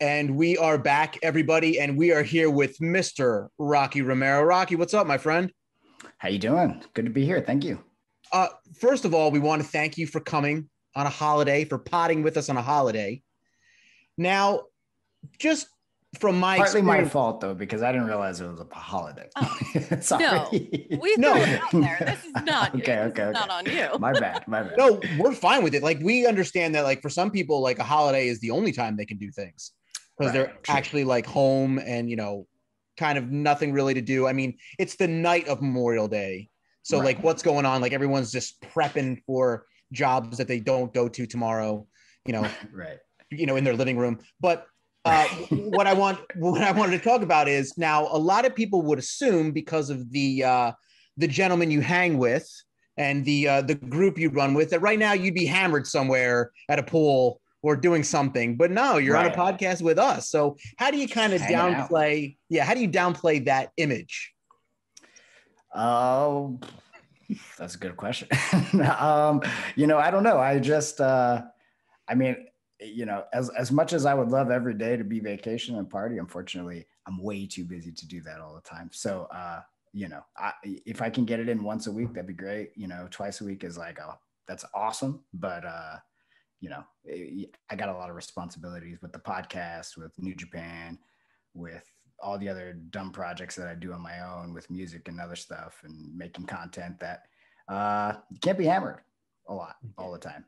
And we are back, everybody, and we are here with Mr. Rocky Romero. Rocky, what's up, my friend? How you doing? Good to be here. Thank you. Uh, first of all, we want to thank you for coming on a holiday, for potting with us on a holiday. Now, just from my partly my fault though because I didn't realize it was a holiday. Oh. Sorry. No, we no. it out there. This is not okay. Okay, okay. Not on you. my bad. My bad. No, we're fine with it. Like we understand that. Like for some people, like a holiday is the only time they can do things because right, they're true. actually like home and you know, kind of nothing really to do. I mean, it's the night of Memorial Day, so right. like what's going on? Like everyone's just prepping for jobs that they don't go to tomorrow. You know, right. You know, in their living room, but uh, what I want, what I wanted to talk about is now a lot of people would assume because of the uh, the gentleman you hang with and the uh, the group you run with that right now you'd be hammered somewhere at a pool or doing something. But no, you're right. on a podcast with us. So how do you kind of downplay? Out. Yeah, how do you downplay that image? Oh, that's a good question. um, you know, I don't know. I just, uh, I mean, you know, as as much as I would love every day to be vacation and party, unfortunately, I'm way too busy to do that all the time. So, uh, you know, I, if I can get it in once a week, that'd be great. You know, twice a week is like, oh, that's awesome. But uh, you know, I got a lot of responsibilities with the podcast, with New Japan, with all the other dumb projects that I do on my own with music and other stuff and making content that uh, you can't be hammered a lot all the time.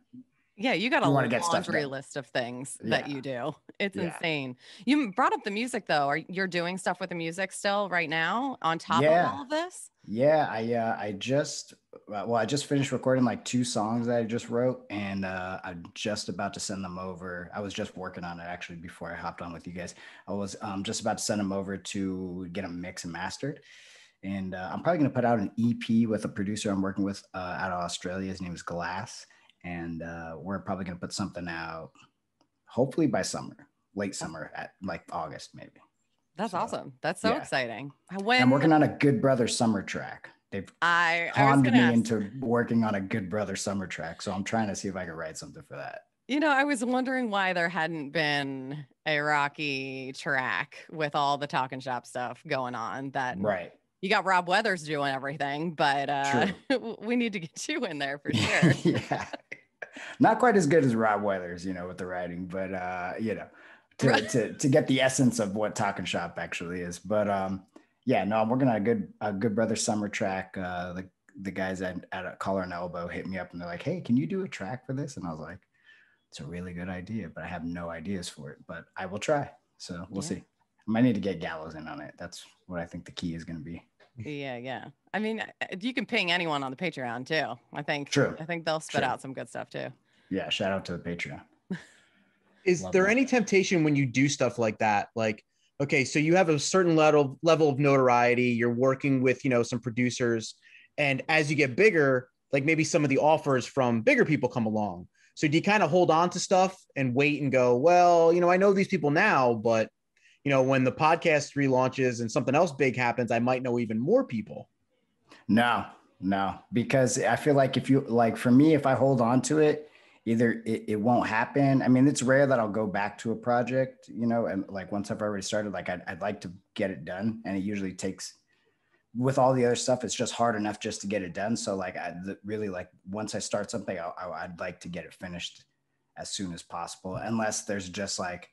Yeah, you got a you laundry list of things yeah. that you do. It's yeah. insane. You brought up the music though. Are you're doing stuff with the music still right now on top yeah. of all of this? Yeah, I uh, I just uh, well, I just finished recording like two songs that I just wrote, and uh, I'm just about to send them over. I was just working on it actually before I hopped on with you guys. I was um, just about to send them over to get them mixed and mastered. And uh, I'm probably going to put out an EP with a producer I'm working with uh, out of Australia. His name is Glass and uh, we're probably going to put something out hopefully by summer late summer at like august maybe. That's so, awesome. That's so yeah. exciting. When i'm working on a good brother summer track. They've i conned me ask. into working on a good brother summer track so i'm trying to see if i can write something for that. You know i was wondering why there hadn't been a rocky track with all the Talk'n Shop stuff going on that right. you got Rob Weathers doing everything, but uh, we need to get you in there for sure. yeah, not quite as good as Rob Weathers, you know, with the writing, but uh, you know, to, right. to to get the essence of what Talk'n Shop actually is. But um, yeah, no, I'm working on a good a good brother summer track. Uh, the the guys at, at a collar and elbow hit me up and they're like, "Hey, can you do a track for this?" And I was like, "It's a really good idea, but I have no ideas for it, but I will try." So we'll yeah. see. I might need to get Gallows in on it. That's what I think the key is going to be. Yeah, yeah. I mean, uh, you can ping anyone on the Patreon too. I think. True. I think they'll spit True. out some good stuff too. Yeah, shout out to the Patreon. Is Love there that. any temptation when you do stuff like that? Like, okay, so you have a certain level level of notoriety. You're working with you know some producers, and as you get bigger, like maybe some of the offers from bigger people come along. So do you kind of hold on to stuff and wait and go, well, you know, I know these people now, but you know, when the podcast relaunches and something else big happens, I might know even more people. No, no, because I feel like if you like for me, if I hold on to it, either it, it won't happen. I mean, it's rare that I'll go back to a project, you know, and like once I've already started, like I'd, I'd like to get it done. And it usually takes with all the other stuff, it's just hard enough just to get it done. So like I really like once I start something, I, I, I'd like to get it finished as soon as possible, unless there's just like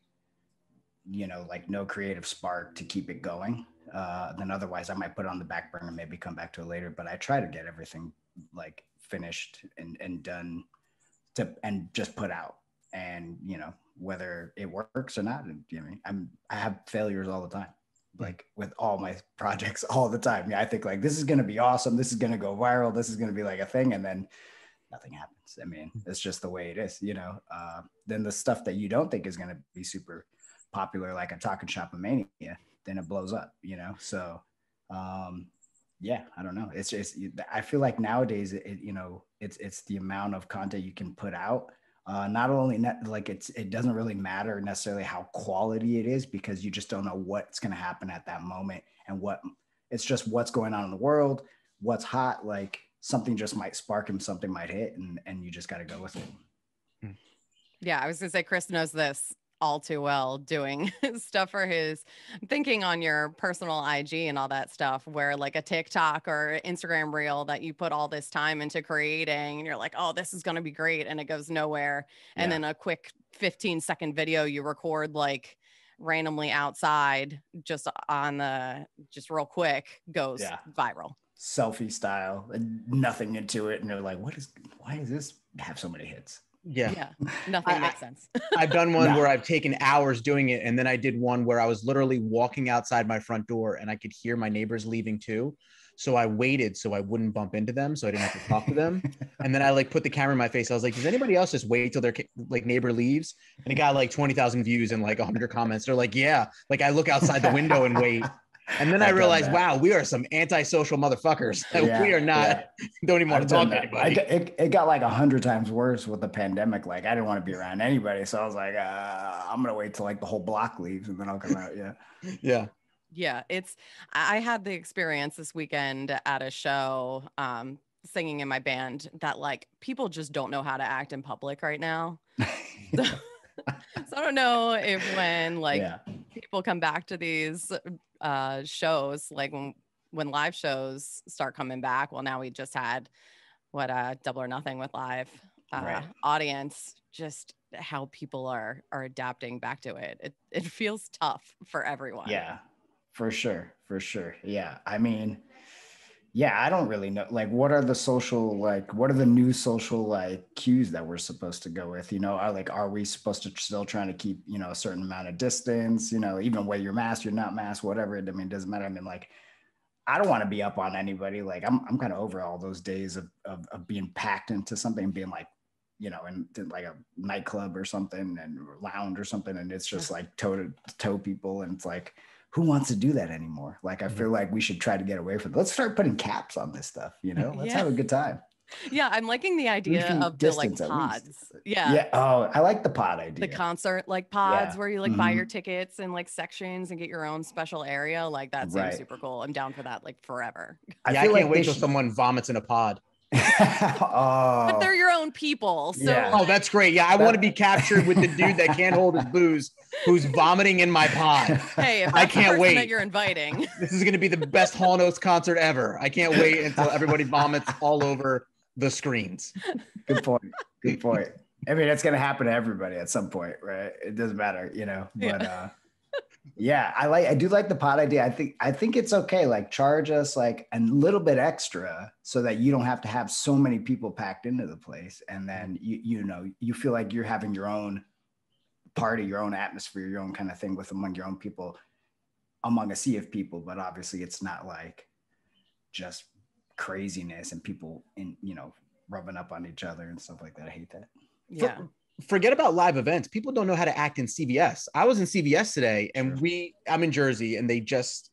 you know, like no creative spark to keep it going, uh, then otherwise I might put it on the back burner, maybe come back to it later. But I try to get everything like finished and, and done to and just put out. And you know, whether it works or not, and you know, I'm I have failures all the time. Like with all my projects all the time. Yeah, I think like this is gonna be awesome, this is gonna go viral, this is gonna be like a thing, and then nothing happens. I mean, it's just the way it is, you know. Uh, then the stuff that you don't think is gonna be super popular like a Talk'n Shop A Mania then it blows up you know? So um yeah i don't know. It's just i feel like nowadays it, you know it's it's the amount of content you can put out. Uh, not only net, like it's it doesn't really matter necessarily how quality it is because you just don't know what's going to happen at that moment and what it's just what's going on in the world what's hot like something just might spark him something might hit and and you just got to go with it. Yeah i was going to say chris knows this all too well doing stuff for his thinking on your personal IG and all that stuff, where like a TikTok or Instagram reel that you put all this time into creating and you're like, oh, this is going to be great. And it goes nowhere. And yeah. then a quick 15 second video you record like randomly outside just on the just real quick goes yeah. viral selfie style and nothing into it and they're like what is why does this have so many hits yeah. Yeah. Nothing I, makes sense. I've done one where I've taken hours doing it. And then I did one where I was literally walking outside my front door and I could hear my neighbors leaving too. So I waited so I wouldn't bump into them. So I didn't have to talk to them. and then I like put the camera in my face. I was like, does anybody else just wait till their like neighbor leaves? And it got like 20,000 views and like 100 comments. They're like, yeah. Like I look outside the window and wait. And then I, I realized, wow, we are some antisocial motherfuckers. Yeah, we are not. Yeah. Don't even want I've to talk to anybody. I, it, it got like a hundred times worse with the pandemic. Like I didn't want to be around anybody, so I was like, uh, I'm gonna wait till like the whole block leaves, and then I'll come out. Yeah. Yeah. Yeah, it's. I had the experience this weekend at a show, um, singing in my band. That like people just don't know how to act in public right now. so, I don't know if when like yeah. people come back to these uh, shows, like when when live shows start coming back. Well, now we just had what uh, Double or Nothing with live uh, right. audience. Just how people are are adapting back to it. It it feels tough for everyone. Yeah, for sure, for sure. Yeah, I mean yeah i don't really know like what are the social like what are the new social like cues that we're supposed to go with? You know are like are we supposed to still trying to keep you know a certain amount of distance you know even whether you're masked you're not masked whatever i mean it doesn't matter. I mean like i don't want to be up on anybody. Like i'm, I'm kind of over all those days of, of, of being packed into something and being like you know, in, in, like a nightclub or something and lounge or something, and it's just like toe to toe people, and it's like, who wants to do that anymore? Like, I mm-hmm. feel like we should try to get away from. It. Let's start putting caps on this stuff. You know, let's yeah. have a good time. Yeah, I'm liking the idea of the like pods. Yeah. Yeah. Oh, I like the pod idea. The concert like pods yeah. where you like mm-hmm. buy your tickets and like sections and get your own special area. Like that seems right. super cool. I'm down for that like forever. I, yeah, I can't like wait till should... someone vomits in a pod oh. But they're your own people. So yeah. oh, that's great. Yeah, I want to be captured with the dude that can't hold his booze, who's vomiting in my pod. Hey, I can't wait. That you're inviting. This is going to be the best Hall & Oates concert ever. I can't wait until everybody vomits all over the screens. Good point. Good point. I mean, it's going to happen to everybody at some point, right? It doesn't matter, you know. But yeah. uh yeah, I like I do like the pot idea. I think I think it's okay. Like charge us like a little bit extra so that you don't have to have so many people packed into the place. And then you you know, you feel like you're having your own party, your own atmosphere, your own kind of thing with among your own people, among a sea of people. But obviously it's not like just craziness and people in, you know, rubbing up on each other and stuff like that. I hate that. Yeah forget about live events. People don't know how to act in CVS. I was in CVS today, and sure. we I'm in Jersey, and they just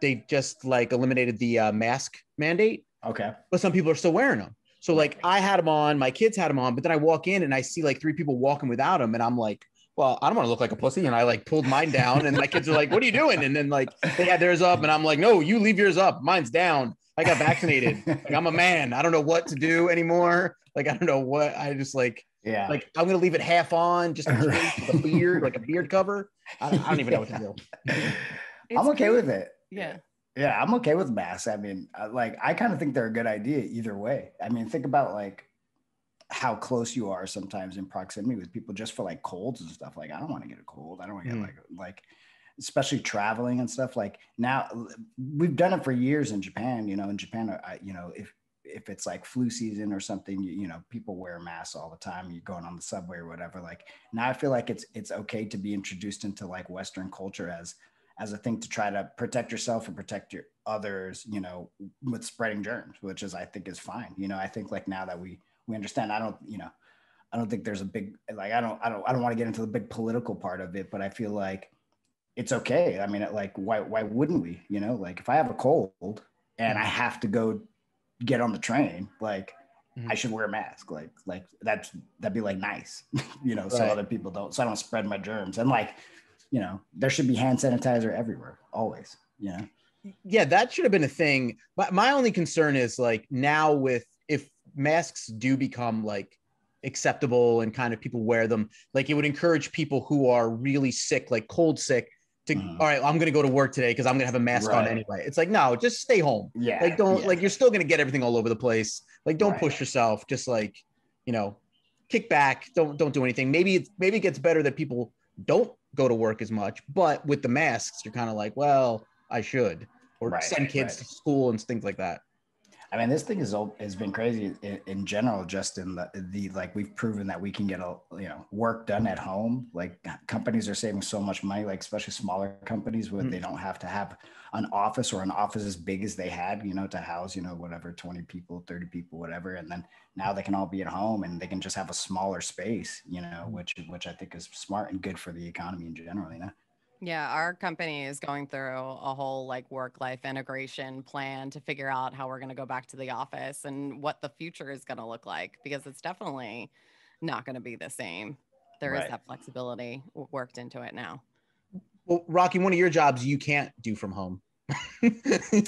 they just like eliminated the uh, mask mandate. Okay, but some people are still wearing them. So like I had them on, my kids had them on, but then I walk in and I see like three people walking without them, and I'm like, well, I don't want to look like a pussy, and I like pulled mine down, and my kids are like, what are you doing? And then like they had theirs up, and I'm like, no, you leave yours up, mine's down. I got vaccinated. like, I'm a man. I don't know what to do anymore. Like I don't know what I just like yeah. Like I'm gonna leave it half on, just in case, a beard, like a beard cover. I don't, I don't even know what to do. I'm okay with it. Yeah. Yeah, I'm okay with masks. I mean, like I kind of think they're a good idea either way. I mean, think about like how close you are sometimes in proximity with people just for like colds and stuff. Like I don't want to get a cold. I don't want to get mm. like like especially traveling and stuff like now we've done it for years in Japan, you know, in Japan, I, you know, if if it's like flu season or something, you, you know, people wear masks all the time. You're going on the subway or whatever. Like now, I feel like it's it's okay to be introduced into like Western culture as as a thing to try to protect yourself and protect your others. You know, with spreading germs, which is I think is fine. You know, I think like now that we we understand, I don't you know, I don't think there's a big like I don't I don't I don't want to get into the big political part of it, but I feel like it's okay. I mean, like why why wouldn't we? You know, like if I have a cold and hmm. I have to go get on the train, like mm-hmm. I should wear a mask. Like, like that's that'd be like nice, you know, right. so other people don't, so I don't spread my germs. And like, you know, there should be hand sanitizer everywhere, always. You know? Yeah, that should have been a thing. But my only concern is like now with if masks do become like acceptable and kind of people wear them. Like it would encourage people who are really sick, like cold sick, to Mhm. all right, I'm gonna go to work today because I'm gonna have a mask on anyway. It's like no, just stay home. Yeah. Like don't yeah. like you're still gonna get everything all over the place. Like don't Right. push yourself. Just like you know, kick back. Don't don't do anything. Maybe it's maybe it gets better that people don't go to work as much, but with the masks, you're kind of like, well, I should, or Right, send kids right. to school and things like that. I mean, this thing is al- has been crazy in, in general. Just in the the like, we've proven that we can get a you know work done at home. Like companies are saving so much money, like especially smaller companies where Mhm. they don't have to have an office or an office as big as they had, you know, to house you know whatever twenty people, thirty people, whatever. And then now they can all be at home and they can just have a smaller space, you know, which which I think is smart and good for the economy in general. You know. Yeah, our company is going through a whole like work life integration plan to figure out how we're going to go back to the office and what the future is going to look like because it's definitely not going to be the same. There is Right. that flexibility worked into it now. Well, Rocky, one of your jobs you can't do from home. you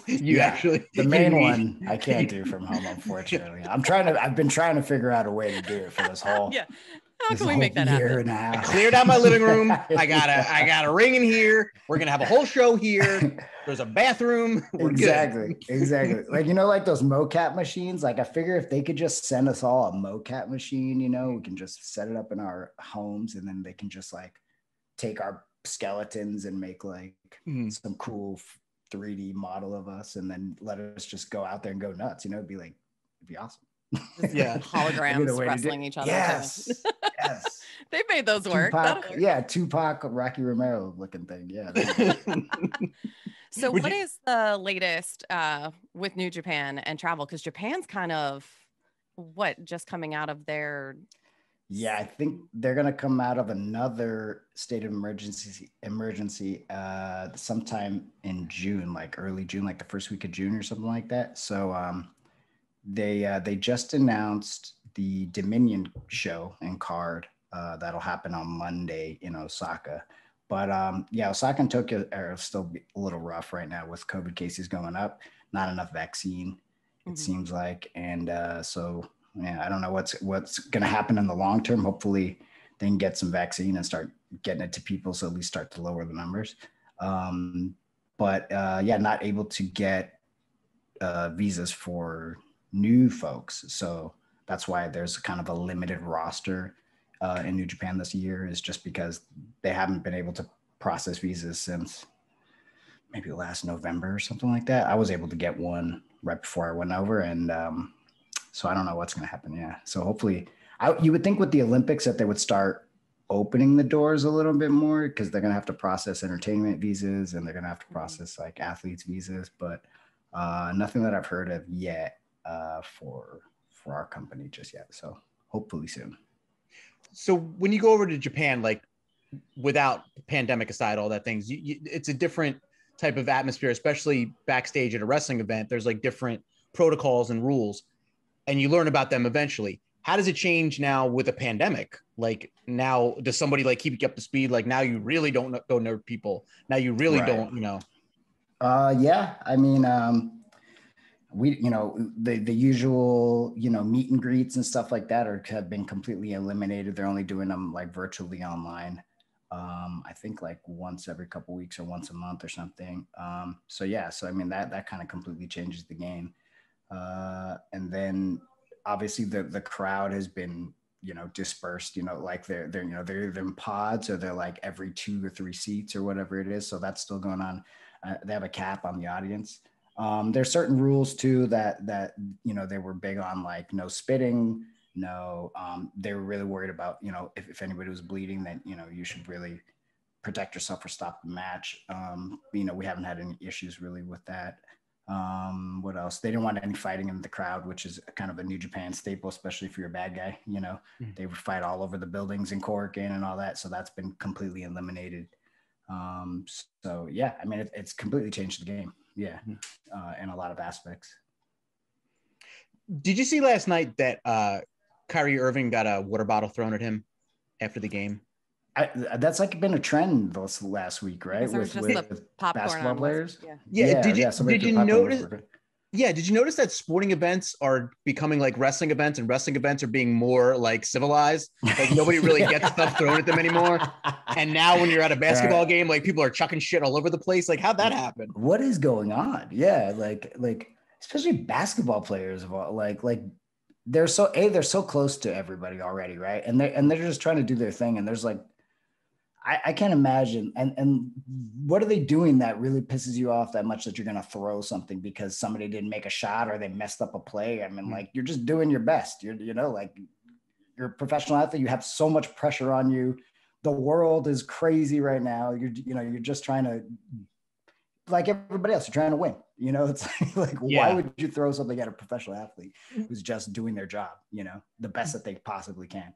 Yeah, actually The main you- one I can't do from home, unfortunately. I'm trying to. I've been trying to figure out a way to do it for this whole. Yeah. How can we make that year happen? and a I half. cleared out my living room. I got a I got a ring in here. We're gonna have a whole show here. There's a bathroom. We're good. exactly, exactly. Like you know, like those mocap machines. Like I figure if they could just send us all a mocap machine, you know, we can just set it up in our homes, and then they can just like take our skeletons and make like Mhm. some cool 3D model of us, and then let us just go out there and go nuts. You know, it'd be like, it'd be awesome. Just Yeah. That'd be the Holograms way do- wrestling each other. too. Yes, yes. They made those work. That'll Tupac, work. yeah, Tupac, Rocky Romero looking thing. Yeah. So, Would what you- is the latest uh, with New Japan and travel? Because Japan's kind of what just coming out of their Yeah, I think they're gonna come out of another state of emergency emergency uh sometime in June, like early June, like the first week of June or something like that. So um they uh they just announced the Dominion show and card uh that'll happen on Monday in Osaka. But um yeah, Osaka and Tokyo are still a little rough right now with COVID cases going up, not enough vaccine it Mhm. seems like and uh so yeah i don't know what's what's going to happen in the long term hopefully they can get some vaccine and start getting it to people so at least start to lower the numbers um but uh yeah not able to get uh visas for new folks so that's why there's kind of a limited roster uh in new japan this year is just because they haven't been able to process visas since maybe last November or something like that. I was able to get one right before I went over, and um, so I don't know what's going to happen. Yeah, so hopefully, I, you would think with the Olympics that they would start opening the doors a little bit more because they're going to have to process entertainment visas and they're going to have to Mhm. process like athletes visas, but uh, nothing that I've heard of yet uh, for for our company just yet. So hopefully soon. So when you go over to Japan, like without pandemic aside, all that things, you, you, it's a different type of atmosphere, especially backstage at a wrestling event. There's like different protocols and rules, and you learn about them eventually. How does it change now with a pandemic? Like now, does somebody like keep you up to speed? Like now, you really don't go know people. Now you really Right. don't, you know. Uh, yeah, I mean, um, we, you know, the the usual, you know, meet and greets and stuff like that are have been completely eliminated. They're only doing them like virtually online. Um, I think like once every couple weeks or once a month or something. Um, so yeah, so I mean that that kind of completely changes the game. Uh, and then obviously the the crowd has been you know dispersed you know like they're they're you know they're either in pods or they're like every two or three seats or whatever it is so that's still going on uh, they have a cap on the audience um, there's certain rules too that that you know they were big on like no spitting no um, they were really worried about you know if, if anybody was bleeding then you know you should really protect yourself or stop the match. Um, you know we haven't had any issues really with that. Um, what else? They didn't want any fighting in the crowd which is kind of a new japan staple especially if you're a bad guy you know. Mhm. they would fight all over the buildings in Korakuen and all that so that's been completely eliminated. Um, so yeah, I mean, it, it's completely changed the game. Yeah, uh, in a lot of aspects. Did you see last night that uh, Kyrie Irving got a water bottle thrown at him after the game? I, that's like been a trend this last week, right? Because there was just the with basketball players. Yeah. Yeah, did you- somebody did you notice- over it. Yeah, did you notice that sporting events are becoming like wrestling events and wrestling events are being more like civilized? Like nobody really gets stuff thrown at them anymore. And now when you're at a basketball right. game, like people are chucking shit all over the place. Like how'd that happen? What is going on? Yeah, like like especially basketball players of all like like they're so a they're so close to everybody already, right? And they and they're just trying to do their thing. And there's like I, I can't imagine. And and what are they doing that really pisses you off that much that you're gonna throw something because somebody didn't make a shot or they messed up a play? I mean, mm-hmm. like you're just doing your best. You're you know like you're a professional athlete. You have so much pressure on you. The world is crazy right now. You're you know you're just trying to like everybody else. You're trying to win. You know, it's like yeah. why would you throw something at a professional athlete who's just doing their job? You know, the best that they possibly can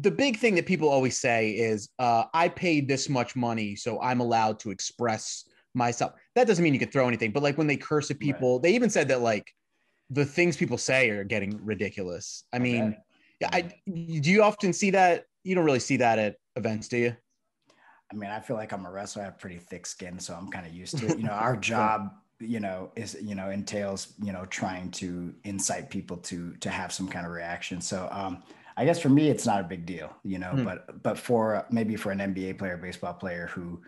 the big thing that people always say is uh, i paid this much money so i'm allowed to express myself. That doesn't mean you can throw anything but like when they curse at people right. they even said that like the things people say are getting ridiculous. I mean okay. i do you often see that? You don't really see that at events do you? I mean i feel like i'm a wrestler. I have pretty thick skin so i'm kind of used to it. You know our job you know is you know entails you know trying to incite people to to have some kind of reaction. So um I guess for me, it's not a big deal, you know, mm. but but for maybe for an NBA player, baseball player who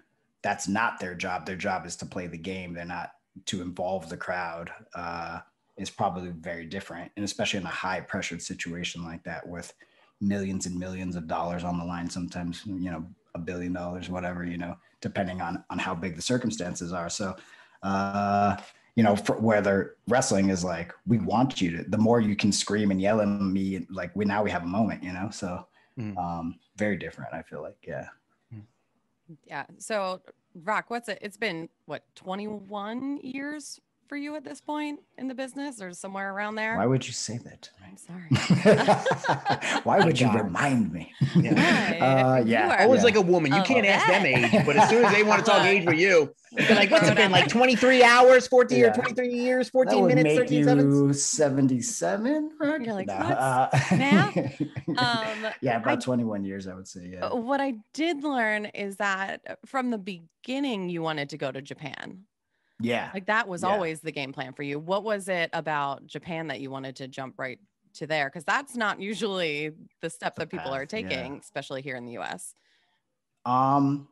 that's not their job. Their job is to play the game. They're not to involve the crowd. Uh, is probably very different, and especially in a high pressured situation like that with millions and millions of dollars on the line. Sometimes you know a billion dollars, whatever you know, depending on on how big the circumstances are. So. Uh, you know, for, whether wrestling is like, we want you to, the more you can scream and yell at me, like we, now we have a moment, you know? So, mm. um, very different. I feel like, yeah. Yeah. So Rock, what's it? It's been what, 21 years for you at this point in the business or somewhere around there? Why would you say that? I'm sorry. Why would you remind me? Yeah. Uh, yeah. Always yeah. like a woman. You oh, can't ask them age, but as soon as they want to talk age with you, they're like, what's it been? Like 23 hours, 14 yeah. or 23 years, 14 minutes, 13 seconds? 77, right? You're like, no, uh, um, yeah, about I, 21 years, I would say. Yeah. Uh, what I did learn is that from the beginning, you wanted to go to Japan. Yeah. Like that was yeah. always the game plan for you. What was it about Japan that you wanted to jump right to there? Because that's not usually the step the that people path, are taking, yeah. especially here in the US. Um,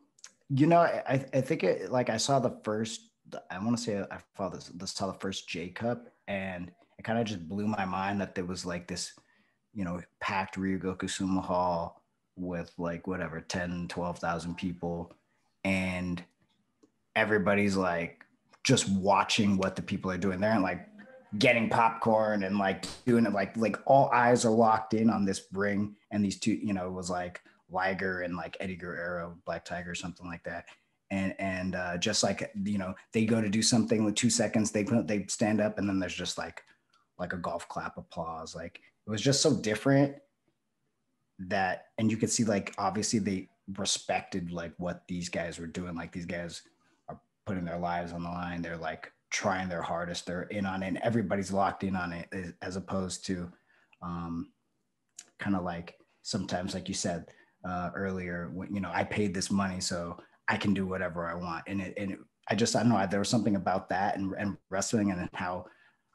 you know, I, I think it like I saw the first, I want to say I saw this, this saw the first J Cup and it kind of just blew my mind that there was like this, you know, packed Ryogoku Sumo Hall with like whatever, 10, 12,000 people. And everybody's like just watching what the people are doing. there and like getting popcorn and like doing it like like all eyes are locked in on this ring. And these two, you know, it was like Liger and like Eddie Guerrero, Black Tiger, something like that. And and uh, just like you know, they go to do something with two seconds, they put they stand up, and then there's just like like a golf clap applause. Like it was just so different that, and you could see like obviously they respected like what these guys were doing. Like these guys putting their lives on the line. They're like trying their hardest. They're in on it. And everybody's locked in on it, as opposed to um, kind of like sometimes, like you said uh, earlier, when, you know, I paid this money, so I can do whatever I want. And it, and it, I just, I don't know, there was something about that and, and wrestling and how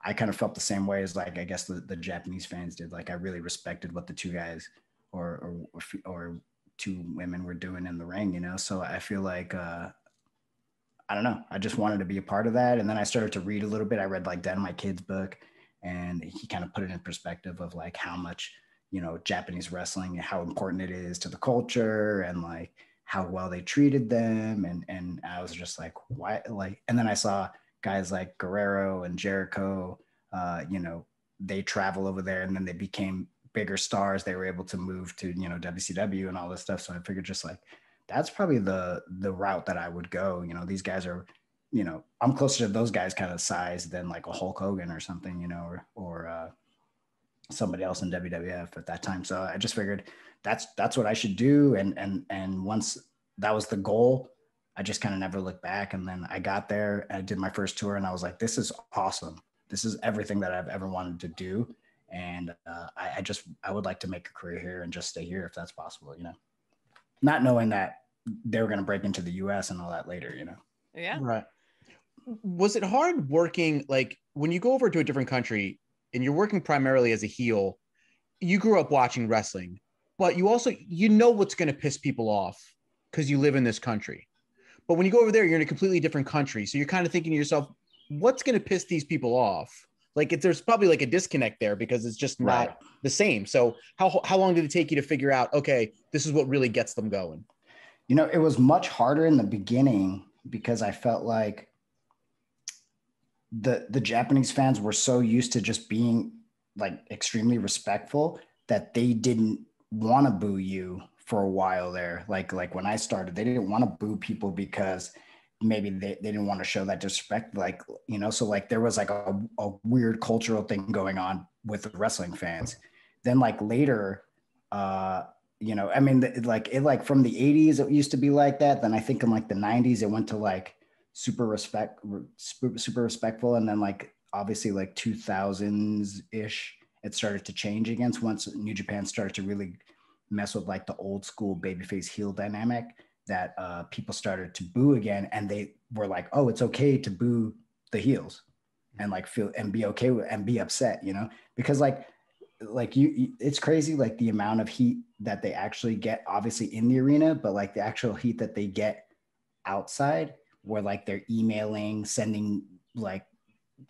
I kind of felt the same way as like, I guess the, the Japanese fans did. Like I really respected what the two guys or, or, or two women were doing in the ring, you know? So I feel like, uh, I don't know. I just wanted to be a part of that. And then I started to read a little bit. I read like Dynamite Kid's book, and he kind of put it in perspective of like how much, you know, Japanese wrestling and how important it is to the culture and like how well they treated them. And and I was just like, why like and then I saw guys like Guerrero and Jericho, uh, you know, they travel over there and then they became bigger stars. They were able to move to, you know, WCW and all this stuff. So I figured just like that's probably the the route that I would go. You know, these guys are, you know, I'm closer to those guys kind of size than like a Hulk Hogan or something, you know, or or uh, somebody else in WWF at that time. So I just figured that's that's what I should do. And and and once that was the goal, I just kind of never looked back. And then I got there, I did my first tour, and I was like, this is awesome. This is everything that I've ever wanted to do. And uh, I, I just I would like to make a career here and just stay here if that's possible, you know not knowing that they were going to break into the US and all that later, you know? Yeah. Right. was it hard working like when you go over to a different country and you're working primarily as a heel you grew up watching wrestling but you also you know what's going to piss people off because you live in this country but when you go over there you're in a completely different country so you're kind of thinking to yourself what's going to piss these people off like it, there's probably like a disconnect there because it's just not right. the same so how, how long did it take you to figure out okay this is what really gets them going you know it was much harder in the beginning because i felt like the the Japanese fans were so used to just being like extremely respectful that they didn't want to boo you for a while there. Like like when I started, they didn't want to boo people because maybe they, they didn't want to show that disrespect. Like, you know, so like there was like a, a weird cultural thing going on with the wrestling fans. Then like later, uh, you know, I mean, like it like from the 80s, it used to be like that. Then I think in like the 90s, it went to like super respect super respectful and then like obviously like 2000s ish it started to change against once new japan started to really mess with like the old school babyface heel dynamic that uh, people started to boo again and they were like oh it's okay to boo the heels and like feel and be okay with and be upset you know because like like you it's crazy like the amount of heat that they actually get obviously in the arena but like the actual heat that they get outside where like they're emailing, sending like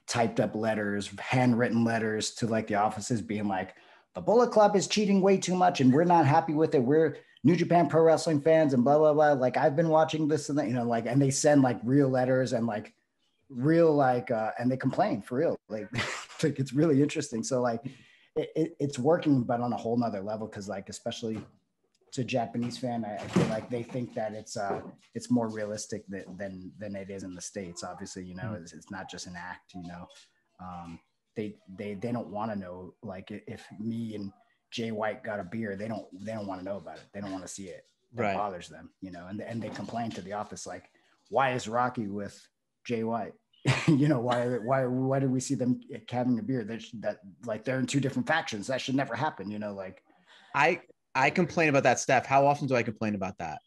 typed up letters, handwritten letters to like the offices being like, the Bullet Club is cheating way too much and we're not happy with it. We're New Japan Pro Wrestling fans and blah, blah, blah. Like I've been watching this and that, you know, like, and they send like real letters and like real, like, uh, and they complain for real. Like, like it's really interesting. So like, it, it, it's working, but on a whole nother level. Cause like, especially to Japanese fan, I, I, feel like they think that it's uh it's more realistic that, than than it is in the states. Obviously, you know, mm-hmm. it's, it's, not just an act. You know, um, they they they don't want to know. Like if me and Jay White got a beer, they don't they don't want to know about it. They don't want to see it. It right. bothers them. You know, and and they complain to the office like, why is Rocky with Jay White? you know why why why did we see them having a beer that that like they're in two different factions that should never happen you know like i I complain about that stuff. How often do I complain about that?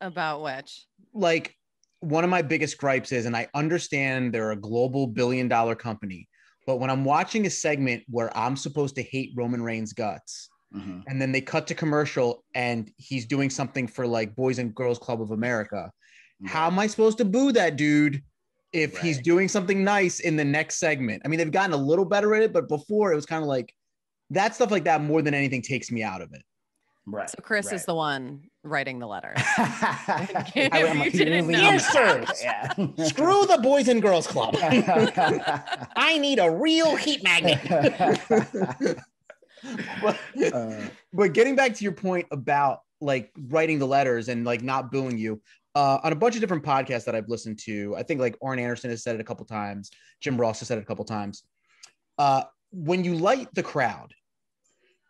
About which? Like one of my biggest gripes is, and I understand they're a global billion dollar company, but when I'm watching a segment where I'm supposed to hate Roman Reigns' guts, mm-hmm. and then they cut to commercial and he's doing something for like Boys and Girls Club of America, how am I supposed to boo that dude? If right. he's doing something nice in the next segment, I mean, they've gotten a little better at it, but before it was kind of like that stuff like that more than anything takes me out of it. Right. So Chris right. is the one writing the letter. Yes, sir. Yeah. Screw the Boys and Girls Club. I need a real heat magnet. but, uh, but getting back to your point about like writing the letters and like not booing you, uh, on a bunch of different podcasts that I've listened to, I think like Arn Anderson has said it a couple times, Jim Ross has said it a couple times. Uh, when you light the crowd,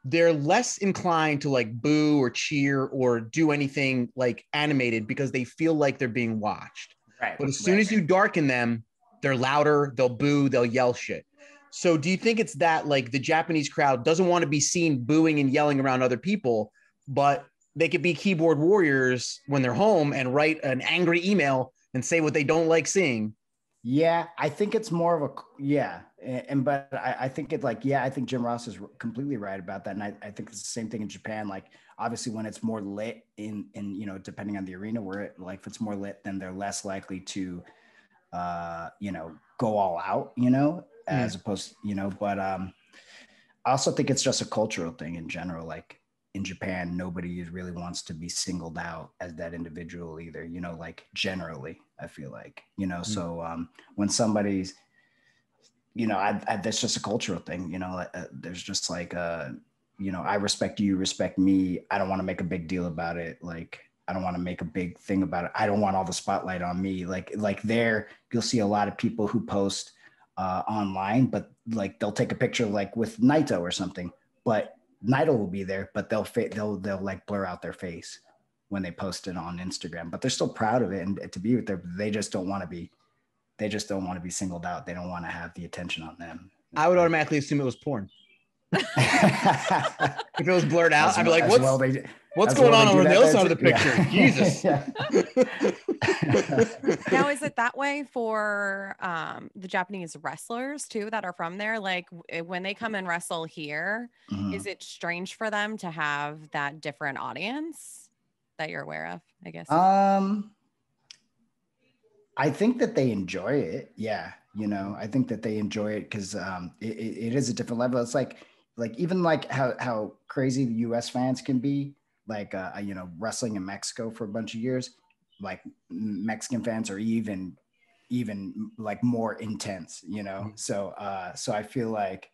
they're less inclined to like boo or cheer or do anything like animated because they feel like they're being watched. Right. But as soon right, as you darken them, they're louder, they'll boo, they'll yell shit. So do you think it's that like the Japanese crowd doesn't want to be seen booing and yelling around other people, but they could be keyboard warriors when they're home and write an angry email and say what they don't like seeing? Yeah, I think it's more of a yeah, and, but I, I, think it like yeah, I think Jim Ross is completely right about that, and I, I think it's the same thing in Japan. Like obviously, when it's more lit in in you know depending on the arena where it like if it's more lit, then they're less likely to uh you know go all out, you know, as mm. opposed you know. But um, I also think it's just a cultural thing in general. Like in Japan, nobody really wants to be singled out as that individual either, you know, like generally, I feel like, you know, mm-hmm. so um, when somebody's, you know, I, I, that's just a cultural thing, you know, uh, there's just like, uh, you know, I respect you, respect me. I don't want to make a big deal about it. Like, I don't want to make a big thing about it. I don't want all the spotlight on me. Like, like there, you'll see a lot of people who post uh, online, but like they'll take a picture like with Naito or something, but Naito will be there, but they'll fa- they'll they'll like blur out their face when they post it on Instagram. But they're still proud of it and to be with them. They just don't want to be. They just don't want to be singled out. They don't want to have the attention on them. I would automatically assume it was porn. if it was blurred out, as I'd be like, "What's, well they, what's going well on over the other side of the picture?" Yeah. Jesus. now, is it it that way for um, the Japanese wrestlers too that are from there? Like when they come and wrestle here, Mhm. is it strange for them to have that different audience that you're aware of? I guess. Um, I think that they enjoy it. Yeah, you know, I think that they enjoy it because um, it, it, is a different level. It's like like even like how how crazy the U.S. fans can be. Like uh, you know, wrestling in Mexico for a bunch of years. Like Mexican fans are even even like more intense. You know, so uh, so I feel like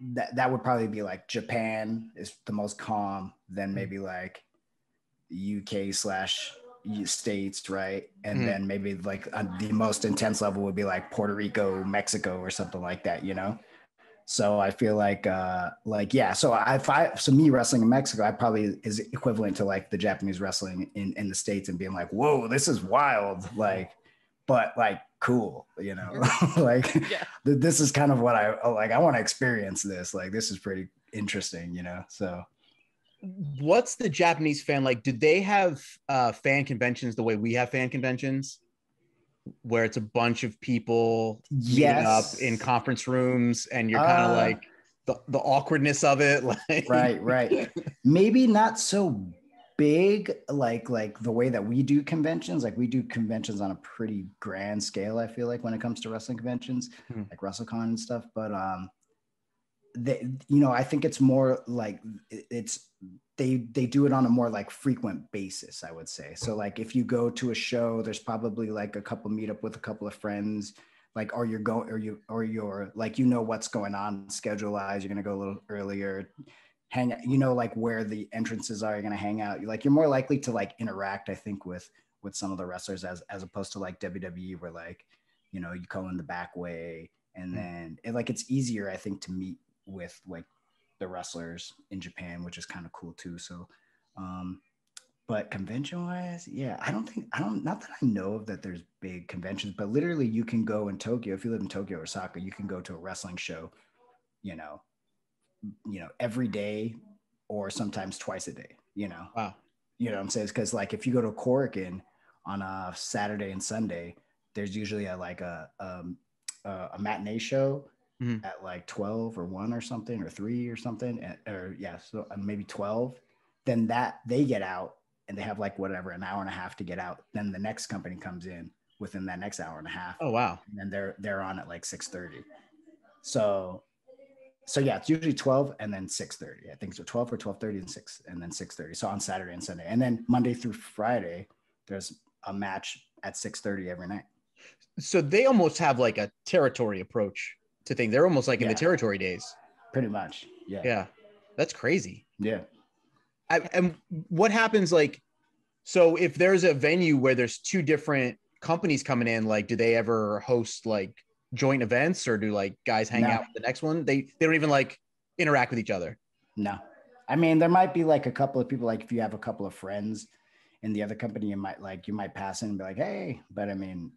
that that would probably be like Japan is the most calm. Then maybe like UK slash states, right? And Mhm. then maybe like the most intense level would be like Puerto Rico, Mexico, or something like that, you know. So I feel like, uh, like yeah. So I, if I, so me wrestling in Mexico, I probably is equivalent to like the Japanese wrestling in in the states and being like, whoa, this is wild, like, but like cool, you know, like yeah. th- this is kind of what I like. I want to experience this. Like this is pretty interesting, you know. So What's the Japanese fan like? Do they have uh, fan conventions the way we have fan conventions, where it's a bunch of people meeting up in conference rooms, and you're kind of Uh, like the, the awkwardness of it, like right, right. Maybe not so big like like the way that we do conventions. Like we do conventions on a pretty grand scale. I feel like when it comes to wrestling conventions, Hmm. like WrestleCon and stuff. But um, they you know I think it's more like it's they they do it on a more like frequent basis. I would say so. Like if you go to a show, there's probably like a couple meet up with a couple of friends like or you're going or you or you're like you know what's going on schedule wise you're going to go a little earlier hang you know like where the entrances are you're going to hang out You like you're more likely to like interact i think with with some of the wrestlers as as opposed to like wwe where like you know you go in the back way and Mm. then it, like it's easier i think to meet with like the wrestlers in japan which is kind of cool too so um but convention wise yeah i don't think i don't not that i know of that there's big conventions but literally you can go in tokyo if you live in tokyo or osaka you can go to a wrestling show you know you know every day or sometimes twice a day you know wow. you know what i'm saying because like if you go to Korakuen on a saturday and sunday there's usually a like a um, a, a matinee show Mhm. at like 12 or 1 or something or 3 or something or yeah so maybe 12 then that they get out and they have like whatever an hour and a half to get out then the next company comes in within that next hour and a half Oh wow. and then they're they're on at like 6:30. So so yeah, it's usually 12 and then 6:30. I think so 12 or 12:30 and 6 and then 6:30. So on Saturday and Sunday. And then Monday through Friday there's a match at 6:30 every night. So they almost have like a territory approach to things. They're almost like in the territory days. Pretty much. Yeah. Yeah, that's crazy. Yeah. I, and what happens like so if there's a venue where there's two different companies coming in like do they ever host like joint events or do like guys hang No. out with the next one they they don't even like interact with each other No. I mean, there might be like a couple of people like if you have a couple of friends in the other company you might like you might pass in and be like, "Hey," but I mean,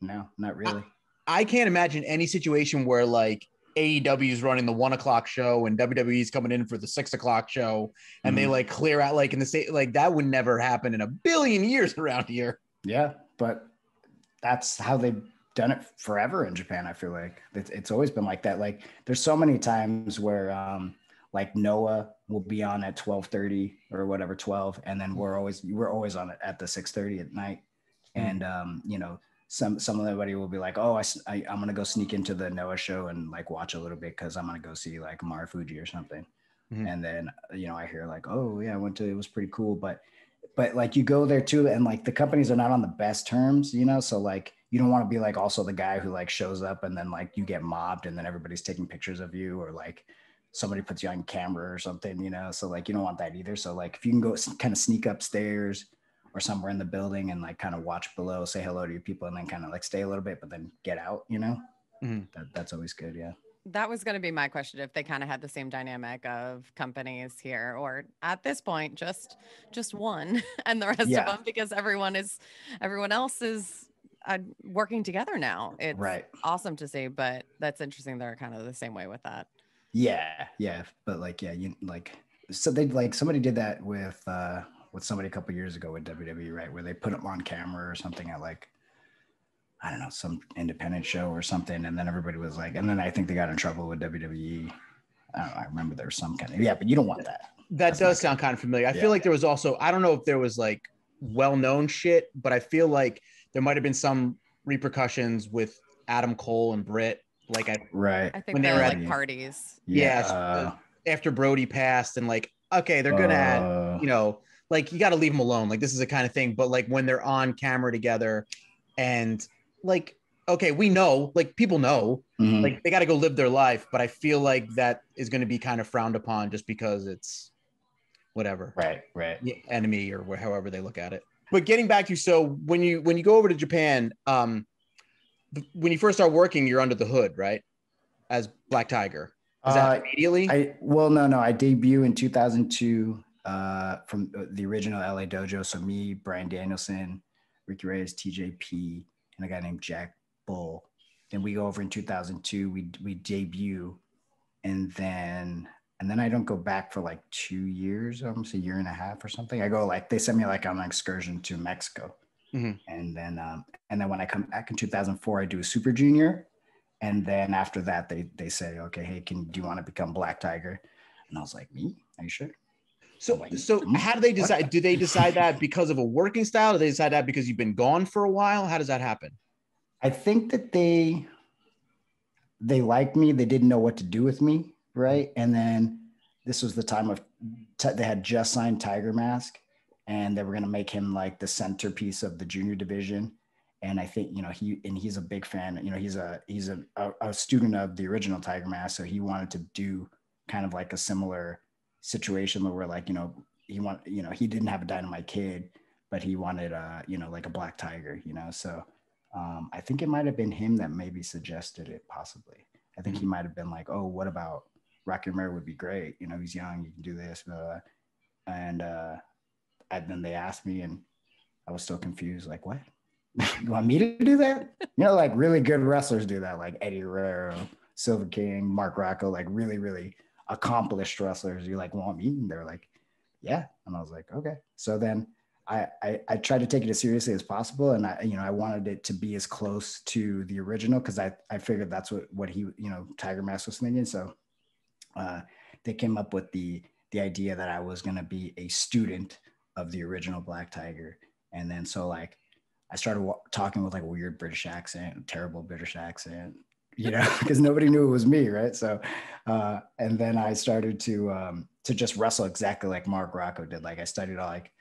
no, not really. I can't imagine any situation where like AEW is running the one o'clock show and WWE is coming in for the six o'clock show and they Mhm. like clear out like in the state like that would never happen in a billion years around here. Yeah, but that's how they've done it forever in Japan. I feel like it's, it's always been like that. Like there's so many times where um, like Noah will be on at 12:30 or whatever 12, and then we're always we're always on it at the 6:30 at night, and um, you know some somebody will be like, oh, I, I am gonna go sneak into the Noah show and like watch a little bit because I'm gonna go see like Marufuji or something, Mhm. and then you know I hear like, oh yeah, I went to it was pretty cool, but but like you go there too and like the companies are not on the best terms you know? So like you don't want to be like also the guy who like shows up and then like you get mobbed and then everybody's taking pictures of you or like somebody puts you on camera or something you know? So like you don't want that either. So like if you can go kind of sneak upstairs or somewhere in the building and like kind of watch below say hello to your people and then kind of like stay a little bit but then get out you know Mhm. that, that's always good yeah That was going to be my question if they kind of had the same dynamic of companies here or at this point just just one and the rest Yeah. of them because everyone is everyone else is uh, working together now. It's right awesome to see, but that's interesting they're kind of the same way with that. Yeah, yeah, but like, yeah, you like, so they like somebody did that with uh with somebody a couple years ago with WWE, right? Where they put them on camera or something at like I don't know, some independent show or something. And then everybody was like, and then I think they got in trouble with WWE. I don't know. I remember there was some kind of, yeah, but you don't want that. That That's does sound kind of familiar. I yeah. feel like there was also, I don't know if there was like well known shit, but I feel like there might have been some repercussions with Adam Cole and Britt. Like, I, right. I think when they were like parties. Yeah. yeah uh, after Brodie passed, and like, okay, they're going to uh, add, you know, like you got to leave them alone. Like, this is the kind of thing. But like when they're on camera together and like okay we know like people know mm-hmm. like they got to go live their life but i feel like that is going to be kind of frowned upon just because it's whatever right right enemy or however they look at it but getting back to so when you when you go over to japan um when you first start working you're under the hood right as black tiger is that uh, immediately i well no no i debut in 2002 uh from the original la dojo so me Bryan Danielson ricky reyes tjp and a guy named Jack Bull. Then we go over in 2002. We we debut, and then and then I don't go back for like two years, almost a year and a half or something. I go like they sent me like on an excursion to Mexico, mm-hmm. and then um, and then when I come back in 2004, I do a Super Junior, and then after that they they say, okay, hey, can do you want to become Black Tiger? And I was like, me? Are you sure? So, so how do they decide? Do they decide that because of a working style? Do they decide that because you've been gone for a while? How does that happen? I think that they they liked me. They didn't know what to do with me, right? And then this was the time of t- they had just signed Tiger Mask, and they were going to make him like the centerpiece of the junior division. And I think you know he and he's a big fan. You know he's a he's a, a, a student of the original Tiger Mask, so he wanted to do kind of like a similar situation where like you know he want you know he didn't have a dynamite kid but he wanted uh you know like a black tiger you know? So um i think it might have been him that maybe suggested it possibly. I think mm-hmm. he might have been like oh what about rocky romero would be great. You know he's young you can do this blah, blah. and uh and then they asked me and i was still confused like what? You want me to do that? You know like really good wrestlers do that like eddie guerrero silver king mark rocco like really really accomplished wrestlers You're like want me? And they're like yeah. And i was like okay. So then I, I, I tried to take it as seriously as possible and i you know i wanted it to be as close to the original because i i figured that's what what he you know tiger mask was thinking. So uh they came up with the the idea that i was going to be a student of the original black tiger. And then so like i started w- talking with like weird british accent terrible british accent you know, because nobody knew it was me, right? So, uh, and then I started to um, to just wrestle exactly like Mark Rocco did. Like I studied like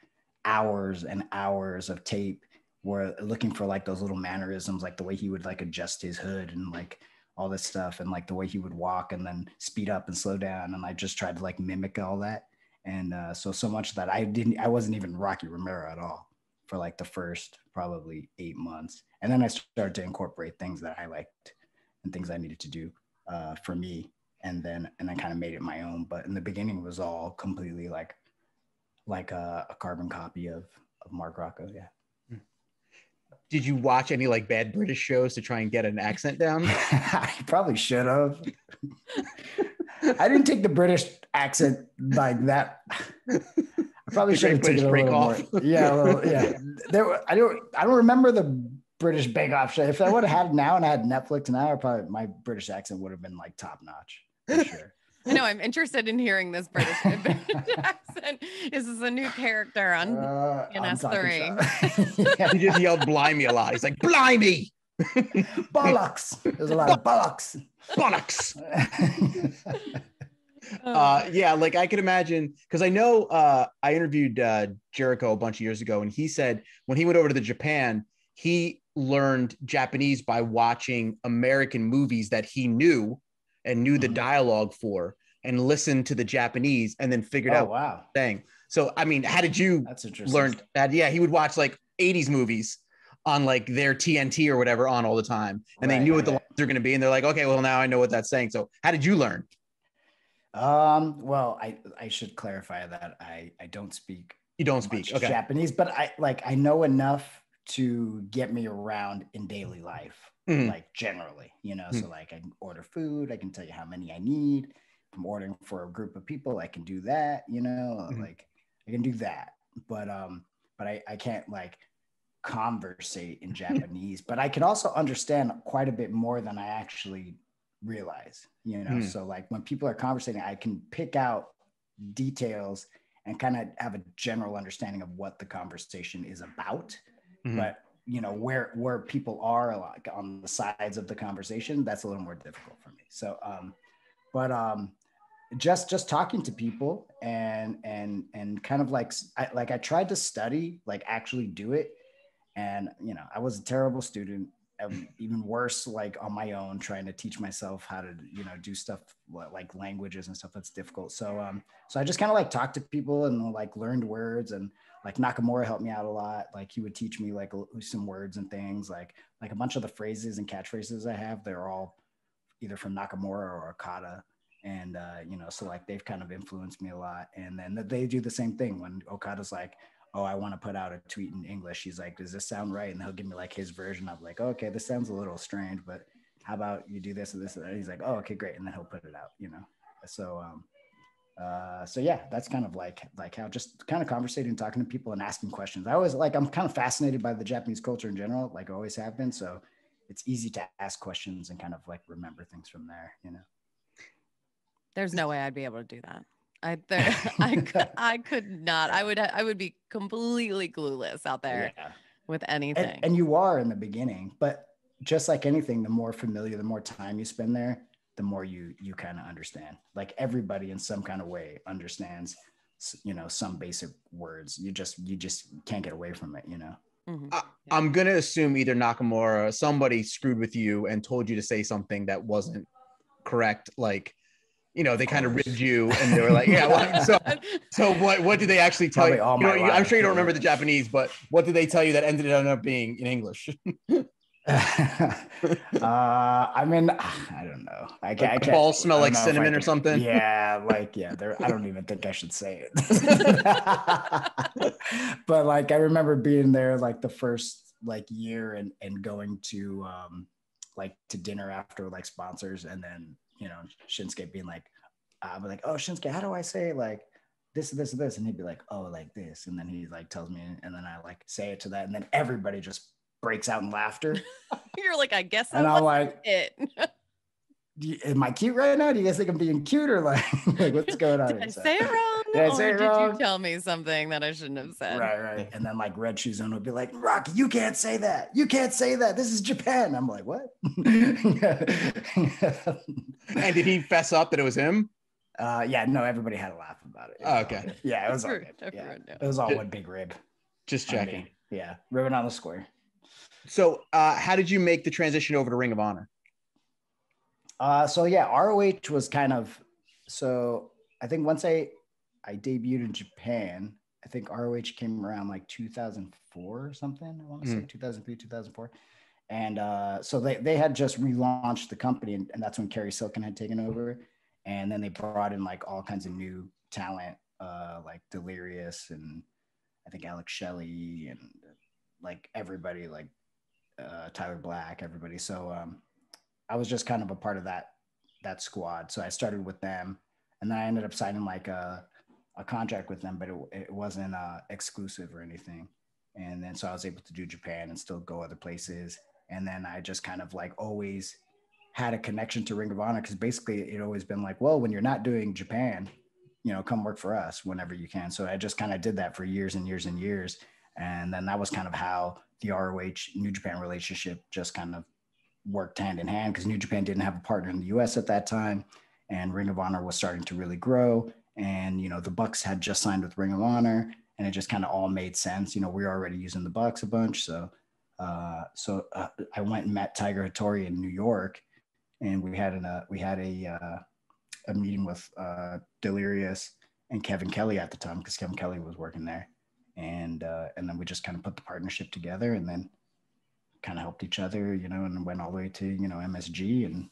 hours and hours of tape, where looking for like those little mannerisms, like the way he would like adjust his hood and like all this stuff, and like the way he would walk and then speed up and slow down, and I just tried to like mimic all that. And uh, so so much that I didn't, I wasn't even Rocky Romero at all for like the first probably eight months, and then I started to incorporate things that I liked and things I needed to do uh, for me. And then and I kind of made it my own. But in the beginning, it was all completely like like a, a carbon copy of of Mark Rocco. Yeah. Hmm. Did you watch any like bad British shows to try and get an accent down? I probably should have. I didn't take the British accent like that. I probably should have taken a little off. more. Yeah, yeah. There, I don't. I don't remember the British Bake Off show. If I would have had it now and I had Netflix now, I probably my British accent would have been like top notch for sure. I know. I'm interested in hearing this British accent. This Is a new character on uh, NS3? yeah. He just yelled "blimey" a lot. He's like "blimey." bollocks. There's a lot of bollocks. Bollocks. uh, yeah, like I could imagine because I know uh, I interviewed uh, Jericho a bunch of years ago, and he said when he went over to the Japan, he learned Japanese by watching American movies that he knew and knew the mm-hmm. dialogue for and listened to the Japanese and then figured oh, out wow thing. So I mean, how did you That's interesting. learn that? Yeah, he would watch like 80s movies on like their TNT or whatever on all the time. And right, they knew right, what the lines are going to be. And they're like, okay, well, now I know what that's saying. So how did you learn? Um, well, I, I should clarify that I, I don't speak. You don't speak okay. Japanese, but I like, I know enough to get me around in daily life, mm-hmm. like generally, you know. Mm-hmm. So like I can order food, I can tell you how many I need. If I'm ordering for a group of people, I can do that, you know, mm-hmm. like I can do that. But um, but I, I can't like conversate in Japanese, but I can also understand quite a bit more than I actually realize, you know. Mm. So like when people are conversating, I can pick out details and kind of have a general understanding of what the conversation is about. Mm-hmm. But you know where where people are like on the sides of the conversation, that's a little more difficult for me. So, um, but um, just just talking to people and and and kind of like I, like I tried to study, like actually do it, and you know I was a terrible student even worse like on my own trying to teach myself how to you know do stuff like languages and stuff that's difficult. So um so i just kind of like talked to people and like learned words and like nakamura helped me out a lot. Like he would teach me like some words and things like like a bunch of the phrases and catchphrases i have they're all either from nakamura or okada. And uh you know so like they've kind of influenced me a lot. And then they do the same thing. When okada's like oh, I want to put out a tweet in English. He's like, does this sound right? And he'll give me like his version of like, okay, this sounds a little strange, but how about you do this and this and? He's like, oh, okay, great. And then he'll put it out, you know? So, um, uh, so yeah, that's kind of like, like how just kind of conversating, talking to people and asking questions. I always like, I'm kind of fascinated by the Japanese culture in general, like I always have been. So it's easy to ask questions and kind of like remember things from there, you know? There's no way I'd be able to do that. I there, I could I could not. I would I would be completely clueless out there yeah. with anything. And, and, you are in the beginning, but just like anything, the more familiar, the more time you spend there, the more you you kind of understand. Like everybody in some kind of way understands, you know, some basic words. You just you just can't get away from it, you know. Mm-hmm. I, I'm gonna assume either Nakamura, somebody screwed with you and told you to say something that wasn't correct, like you know, they kind of ribbed you and they were like, yeah. Well, so, so what, what did they actually tell Probably you? you know, I'm sure you don't remember the Japanese, but what did they tell you that ended up being in English? uh, I mean, I don't know. I can't. Like I can't balls smell like cinnamon or something. Yeah, like yeah. There, I don't even think I should say it. but like, I remember being there like the first like year and and going to um like to dinner after like sponsors and then you know, Shinsuke being like, I'm like, oh, Shinsuke, how do I say like this, this, this? And he'd be like, oh, like this. And then he like tells me, and then I like say it to that. And then everybody just breaks out in laughter. You're like, I guess and I'm like, it. am I cute right now? Do you guys think I'm being cute or like, like what's going on? Did I say it wrong? Did I say or it wrong? did you tell me something that I shouldn't have said? Right, right. And then like Red Shoes Unno would be like, Rocky, you can't say that. You can't say that. This is Japan. I'm like, what? and did he fess up that it was him? Uh, yeah, no, everybody had a laugh about it. it oh, okay. All, yeah, it was all good. Yeah. It was all one big rib. Just checking. yeah, ribbon on the square. So, uh, how did you make the transition over to Ring of Honor? Uh, so yeah, ROH was kind of so. I think once I I debuted in Japan, I think ROH came around like 2004 or something. I want to mm. say 2003, 2004. And uh, so they, they had just relaunched the company, and, and, that's when Cary Silkin had taken over. And then they brought in like all kinds of new talent, uh, like Delirious and I think Alex Shelley and like everybody, like uh, Tyler Black, everybody. So um, I was just kind of a part of that that squad. So I started with them, and then I ended up signing like a a contract with them, but it, it wasn't uh, exclusive or anything. And then so I was able to do Japan and still go other places. And then I just kind of like always had a connection to Ring of Honor because basically it always been like, well, when you're not doing Japan, you know, come work for us whenever you can. So I just kind of did that for years and years and years. And then that was kind of how the ROH New Japan relationship just kind of worked hand in hand because New Japan didn't have a partner in the US at that time. And Ring of Honor was starting to really grow. And, you know, the Bucks had just signed with Ring of Honor and it just kind of all made sense. You know, we were already using the Bucks a bunch. So, uh, so uh, I went and met Tiger Hattori in New York and we had an, uh, we had a, uh, a meeting with uh, Delirious and Kevin Kelly at the time because Kevin Kelly was working there. And, uh, and then we just kind of put the partnership together and then kind of helped each other, you know, and went all the way to, you know, MSG and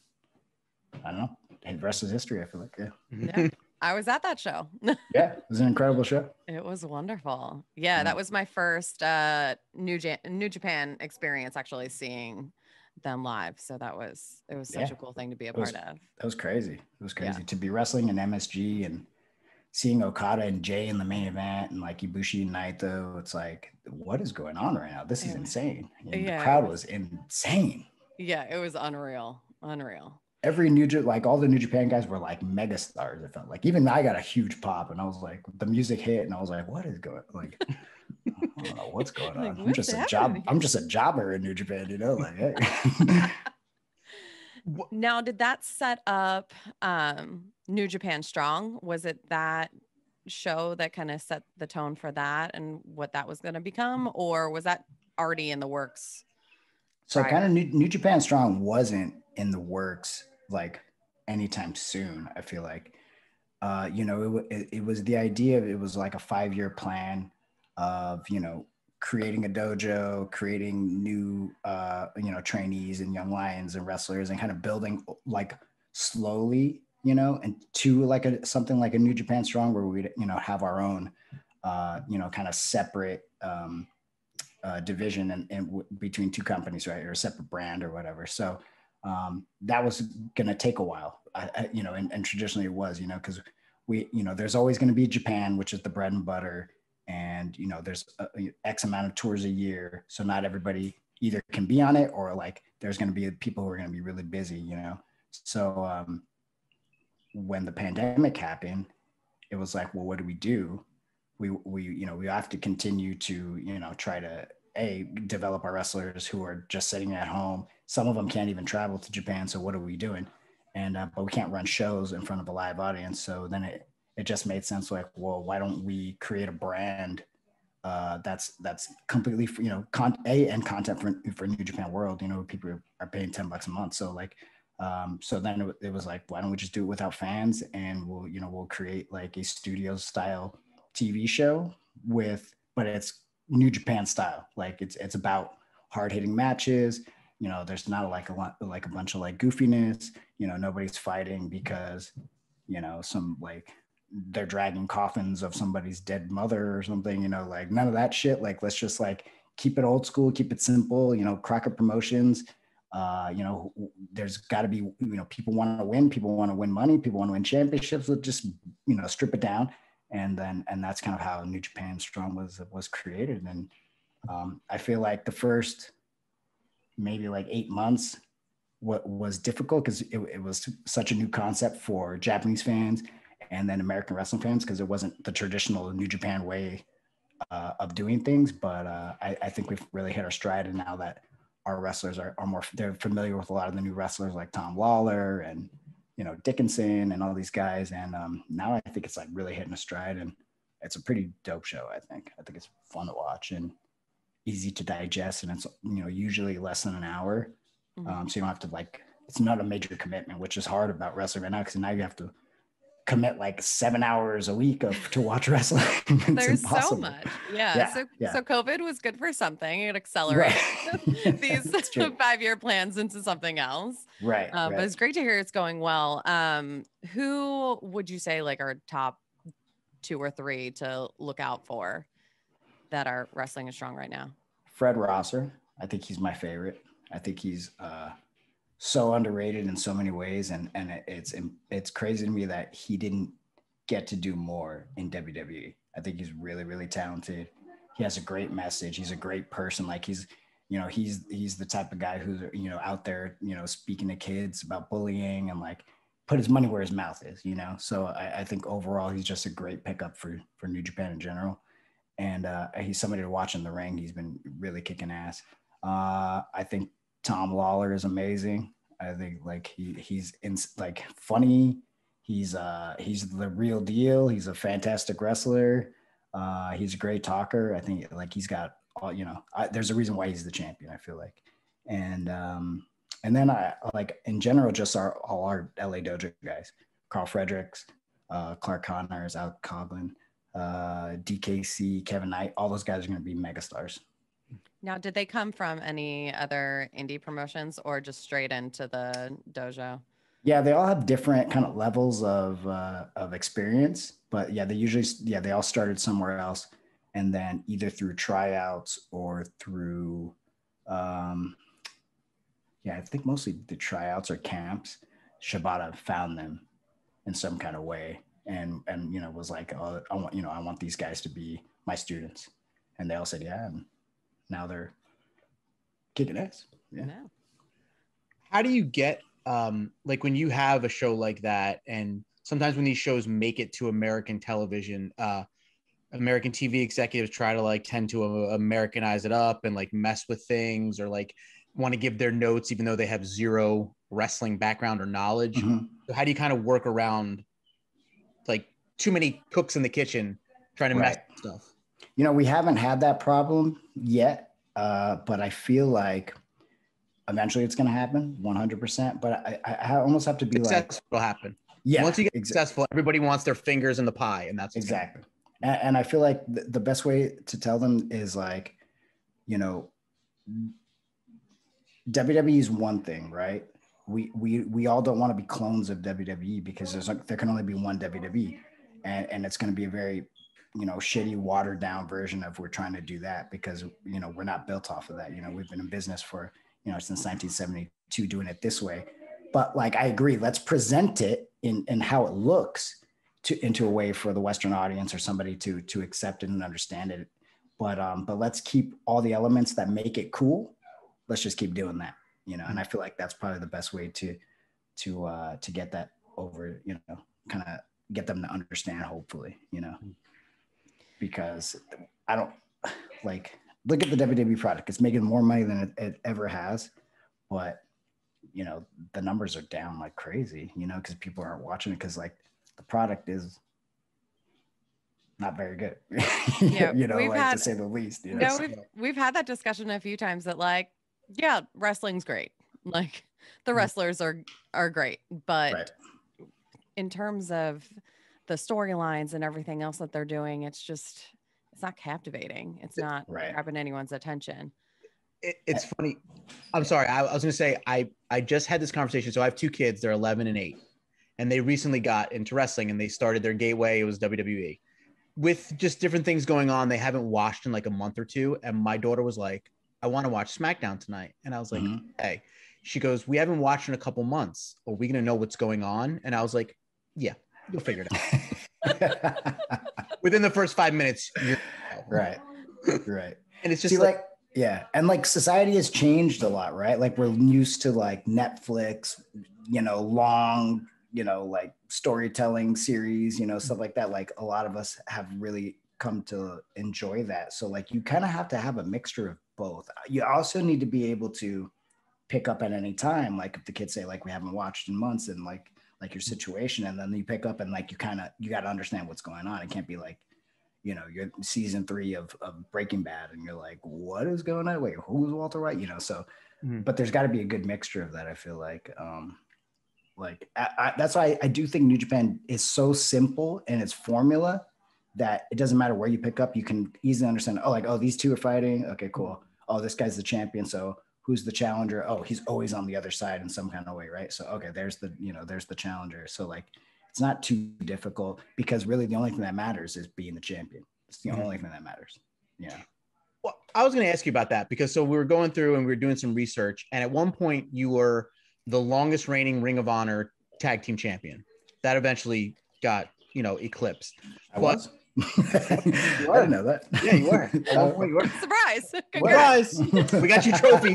I don't know, the rest is history. I feel like, yeah. yeah. I was at that show. yeah, it was an incredible show. It was wonderful. Yeah, that was my first uh, New ja- New Japan experience, actually seeing them live. So that was it was such yeah. a cool thing to be a was, part of. That was crazy. It was crazy yeah. to be wrestling in MSG and seeing Okada and Jay in the main event and like Ibushi and Naito, it's like, what is going on right now? This is insane. And yeah. The crowd was insane. Yeah, it was unreal. Unreal. Every New like all the New Japan guys were like mega stars. It felt like even I got a huge pop, and I was like, the music hit, and I was like, what is going like? I don't know what's going on. Like, I'm just a job. I'm just a jobber in New Japan, you know. Like, hey. now, did that set up um, New Japan Strong? Was it that show that kind of set the tone for that and what that was going to become, or was that already in the works? So, kind of New, New Japan Strong wasn't in the works like anytime soon. I feel like. Uh, you know, it, it, was the idea of it was like a five year plan of you know creating a dojo, creating new uh, you know trainees and young lions and wrestlers, and kind of building like slowly, you know, and to like a something like a New Japan Strong, where we you know have our own uh, you know kind of separate um, uh, division and, and w- between two companies, right, or a separate brand or whatever. So um, that was going to take a while, I, I, you know, and, and traditionally it was, you know, because we, you know, there's always going to be Japan, which is the bread and butter. And you know there's x amount of tours a year. So not everybody either can be on it or like there's going to be people who are going to be really busy you know? So um, when the pandemic happened it was like well what do we do? We we you know we have to continue to you know try to a develop our wrestlers who are just sitting at home some of them can't even travel to japan so what are we doing? And uh, but we can't run shows in front of a live audience so then it it just made sense like well why don't we create a brand uh, that's that's completely you know con- a and content for, for new japan world you know people are paying 10 bucks a month so like um, so then it, it, was like why don't we just do it without fans and we'll you know we'll create like a studio style tv show with but it's new japan style like it's it's about hard hitting matches you know there's not like a lot like a bunch of like goofiness you know nobody's fighting because you know some like they're dragging coffins of somebody's dead mother or something, you know, like none of that shit. Like, let's just like keep it old school, keep it simple, you know, Crockett Promotions. Uh, you know, there's got to be, you know, people want to win, people want to win money, people want to win championships. Let's just, you know, strip it down. And then, and that's kind of how New Japan Strong was, was created. And um, I feel like the first maybe like eight months, what was difficult because it, it was such a new concept for Japanese fans and then American wrestling fans because it wasn't the traditional New Japan way uh, of doing things. But uh, I, I, think we've really hit our stride, and now that our wrestlers are, are more they're familiar with a lot of the new wrestlers like Tom Lawlor and you know Dickinson and all these guys, and um, now I think it's like really hitting a stride, and it's a pretty dope show. I think I think it's fun to watch and easy to digest, and it's you know usually less than an hour, mm-hmm. um, so you don't have to like it's not a major commitment, which is hard about wrestling right now because now you have to commit like seven hours a week of to watch wrestling. There's impossible. so much. Yeah. yeah so yeah. so COVID was good for something. It accelerated right. these five year plans into something else. Right, uh, right, But it's great to hear it's going well. Um, who would you say like our top two or three to look out for that are wrestling is strong right now? Fred Rosser. I think he's my favorite. I think he's uh so underrated in so many ways, and and it's it's crazy to me that he didn't get to do more in WWE. I think he's really really talented. He has a great message. He's a great person. Like he's you know he's he's the type of guy who's you know out there you know speaking to kids about bullying and like put his money where his mouth is you know so I, I think overall he's just a great pickup for for new japan in general and uh, he's somebody to watch in the ring he's been really kicking ass uh, i think Tom Lawlor is amazing. I think like he he's in like funny. He's uh he's the real deal. He's a fantastic wrestler. Uh, he's a great talker. I think like he's got all you know. I, there's a reason why he's the champion. I feel like, and um and then I like in general just our all our LA Dojo guys, Karl Fredericks, uh, Clark Connors, Al Coughlin, uh, DKC, Kevin Knight. All those guys are going to be megastars. Now, did they come from any other indie promotions or just straight into the dojo? Yeah, they all have different kind of levels of uh, of experience, but yeah, they usually yeah they all started somewhere else, and then either through tryouts or through, um, yeah, I think mostly the tryouts or camps. Shibata found them in some kind of way, and and you know was like oh, I want you know I want these guys to be my students and they all said yeah and now they're kicking ass yeah no. how do you get um like when you have a show like that and sometimes when these shows make it to American television uh American TV executives try to like tend to uh, Americanize it up and like mess with things or like want to give their notes even though they have zero wrestling background or knowledge. Mm-hmm. So how do you kind of work around like too many cooks in the kitchen trying to right. mess stuff? You know, we haven't had that problem yet, uh, but I feel like eventually it's going to happen 100%. But I, I almost have to be Success like, will happen. Yeah. Once you get exactly. successful, everybody wants their fingers in the pie. And that's exactly. And, and I feel like the, the best way to tell them is like, you know, WWE is one thing, right? We we we all don't want to be clones of WWE because there's there can only be one WWE, and and it's going to be a very you know shitty watered down version of we're trying to do that because you know we're not built off of that. You know we've been in business for you know since 1972 doing it this way, but like I agree, let's present it in in how it looks to into a way for the Western audience or somebody to to accept it and understand it. But um, but let's keep all the elements that make it cool. Let's just keep doing that you know and i feel like that's probably the best way to to uh to get that over you know kind of get them to understand hopefully you know? Because i don't like look at the wwe product. It's making more money than it, it ever has but you know the numbers are down like crazy you know because people aren't watching it because like the product is not very good. Yeah you know like had, to say the least you know no, we've, we've had that discussion a few times that like yeah, wrestling's great. Like the mm. wrestlers are are great, but right. in terms of the storylines and everything else that they're doing, it's just it's not captivating. It's not right. grabbing anyone's attention. It, it's funny. I'm sorry. I, I was going to say I I just had this conversation. So I have two kids. They're 11 and 8, and they recently got into wrestling and they started their gateway. It was WWE. With just different things going on, they haven't watched in like a month or two. And my daughter was like, I want to watch SmackDown tonight. And I was like, mm-hmm. hey, she goes, we haven't watched in a couple months. Are we going to know what's going on? And I was like, yeah, you'll figure it out. Within the first five minutes, you're right. Right. And it's just See, like, like, yeah. And like society has changed a lot, right? Like we're used to like Netflix, you know, long, you know, like storytelling series, you know, stuff like that. Like a lot of us have really come to enjoy that. So like you kind of have to have a mixture of both. You also need to be able to pick up at any time. Like if the kids say like we haven't watched in months and like like your situation, and then you pick up and like you kind of you got to understand what's going on. It can't be like you know you're season three of, of Breaking Bad and you're like what is going on? Wait, who's Walter White? You know, so mm-hmm. but there's got to be a good mixture of that. I feel like. um like I, I, that's why I do think New Japan is so simple in its formula that it doesn't matter where you pick up, you can easily understand. Oh, like oh, these two are fighting. Okay, cool. Oh, this guy's the champion. So who's the challenger? Oh, he's always on the other side in some kind of way, right? So okay, there's the you know there's the challenger. So like it's not too difficult because really the only thing that matters is being the champion. It's the mm-hmm. only thing that matters. Yeah. Well, I was going to ask you about that because so we were going through and we were doing some research, and at one point you were the longest reigning Ring of Honor tag team champion. That eventually got you know eclipsed. I was. I didn't know that. Yeah, you were. you were. Surprise! Surprise! we got your trophy.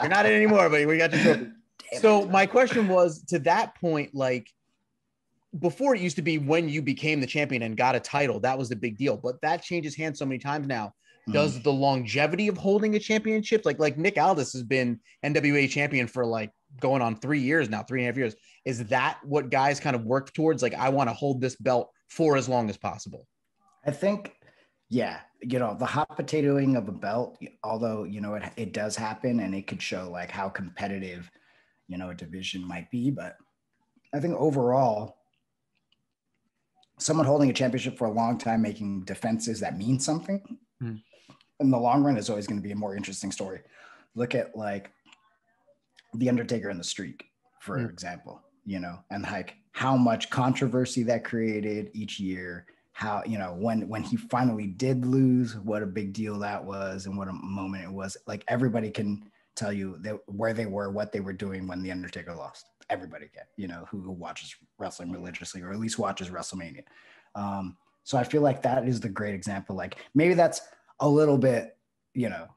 You're not in anymore, but we got your trophy. Damn so it. my question was to that point, like before it used to be when you became the champion and got a title, that was the big deal. But that changes hands so many times now. Mm. Does the longevity of holding a championship, like like Nick Aldis has been NWA champion for like going on three years now, three and a half years. Is that what guys kind of work towards? Like, I want to hold this belt for as long as possible. I think, yeah, you know, the hot potatoing of a belt, although, you know, it, it does happen and it could show like how competitive, you know, a division might be. But I think overall, someone holding a championship for a long time, making defenses that mean something mm. in the long run is always going to be a more interesting story. Look at like the Undertaker and the Streak, for mm. example, you know, and like how much controversy that created each year. How you know when when he finally did lose, what a big deal that was, and what a moment it was. Like everybody can tell you that where they were, what they were doing when the Undertaker lost. everybody get, you know, who, who watches wrestling religiously or at least watches WrestleMania. Um, so I feel like that is the great example. Like maybe that's a little bit, you know,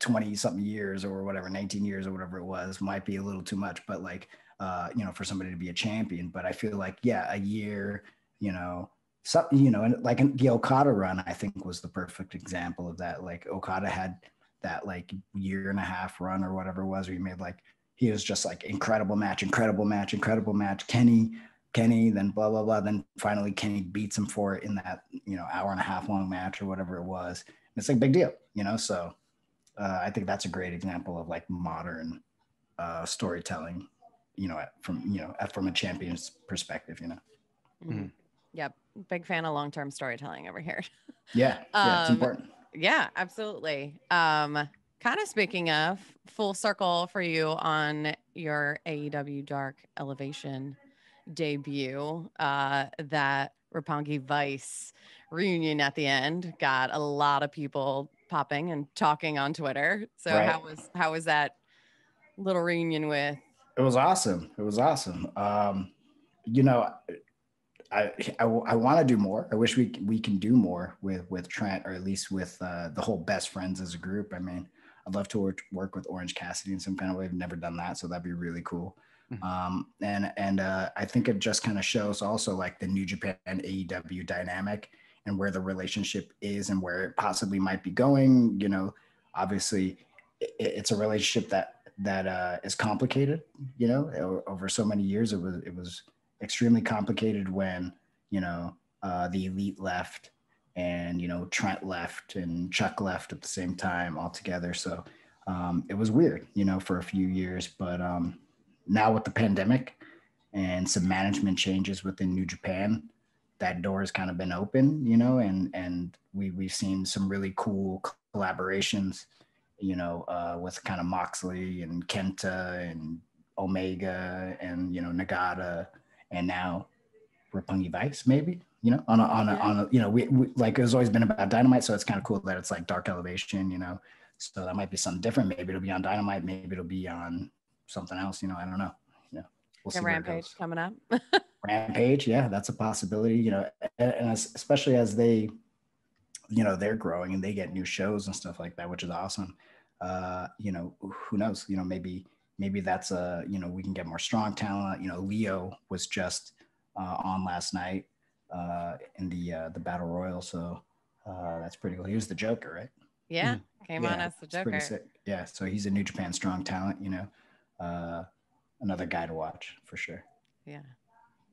20 something years or whatever, 19 years or whatever it was, might be a little too much, but like, uh, you know, for somebody to be a champion. But I feel like, yeah, a year, you know, some, you know, and like the Okada run, I think was the perfect example of that. Like Okada had that like year and a half run or whatever it was, where he made like, he was just like incredible match, incredible match, incredible match. Kenny, Kenny, then blah, blah, blah. Then finally Kenny beats him for it in that, you know, hour and a half long match or whatever it was. And it's like big deal, you know? So uh, I think that's a great example of like modern uh, storytelling, you know, from, you know, from a champion's perspective, you know? Mm-hmm. Yep. Big fan of long-term storytelling over here. Yeah. Yeah. It's um, important. Yeah, absolutely. Um, kind of speaking of full circle for you on your AEW Dark Elevation debut, uh, that Roppongi Vice reunion at the end got a lot of people popping and talking on Twitter. So right. how was how was that little reunion with? It was awesome. It was awesome. Um, you know, I, I, I want to do more. I wish we we can do more with with Trent, or at least with uh, the whole best friends as a group. I mean, I'd love to work, work with Orange Cassidy in some kind of way. I've never done that, so that'd be really cool. Mm-hmm. Um, and and uh, I think it just kind of shows also like the New Japan AEW dynamic and where the relationship is and where it possibly might be going. You know, obviously, it, it's a relationship that that uh, is complicated. You know, over so many years, it was it was extremely complicated when you know uh, the elite left and you know Trent left and Chuck left at the same time all together. So um, it was weird, you know, for a few years. But um, now with the pandemic and some management changes within New Japan, that door has kind of been open, you know, and and we we've seen some really cool collaborations, you know, uh, with kind of Moxley and Kenta and Omega and you know Nagata and now Roppongi Vice, maybe you know, on a on a on a you know, we, we like it's always been about Dynamite, so it's kind of cool that it's like Dark Elevation, you know. So that might be something different. Maybe it'll be on Dynamite. Maybe it'll be on something else. You know, I don't know. You know, we'll see. Rampage coming up. Rampage, yeah, that's a possibility. You know, and, and especially as they, you know, they're growing and they get new shows and stuff like that, which is awesome. Uh, you know, who knows? You know, maybe maybe that's a you know we can get more strong talent. You know leo was just uh, on last night uh, in the uh, the battle royal. So uh, that's pretty cool. He was the joker right? Yeah mm-hmm. came yeah, on as the joker. yeah so he's a new japan strong talent you know. Uh, another guy to watch for sure. Yeah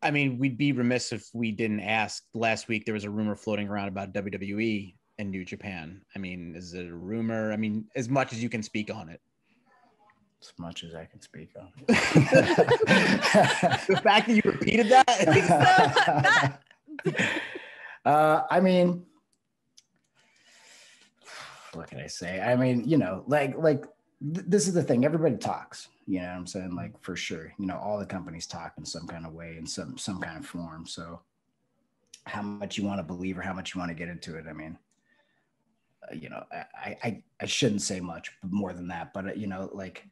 I mean, we'd be remiss if we didn't ask. Last week, there was a rumor floating around about WWE and New Japan. I mean, is it a rumor? I mean, as much as you can speak on it as much as I can speak on. It. The fact that you repeated that. uh, I mean, what can I say? I mean, you know, like like th- this is the thing. Everybody talks. You know, what I'm saying like for sure. You know, all the companies talk in some kind of way, in some some kind of form. So, how much you want to believe or how much you want to get into it? I mean, uh, you know, I, I I shouldn't say much more than that, but uh, you know, like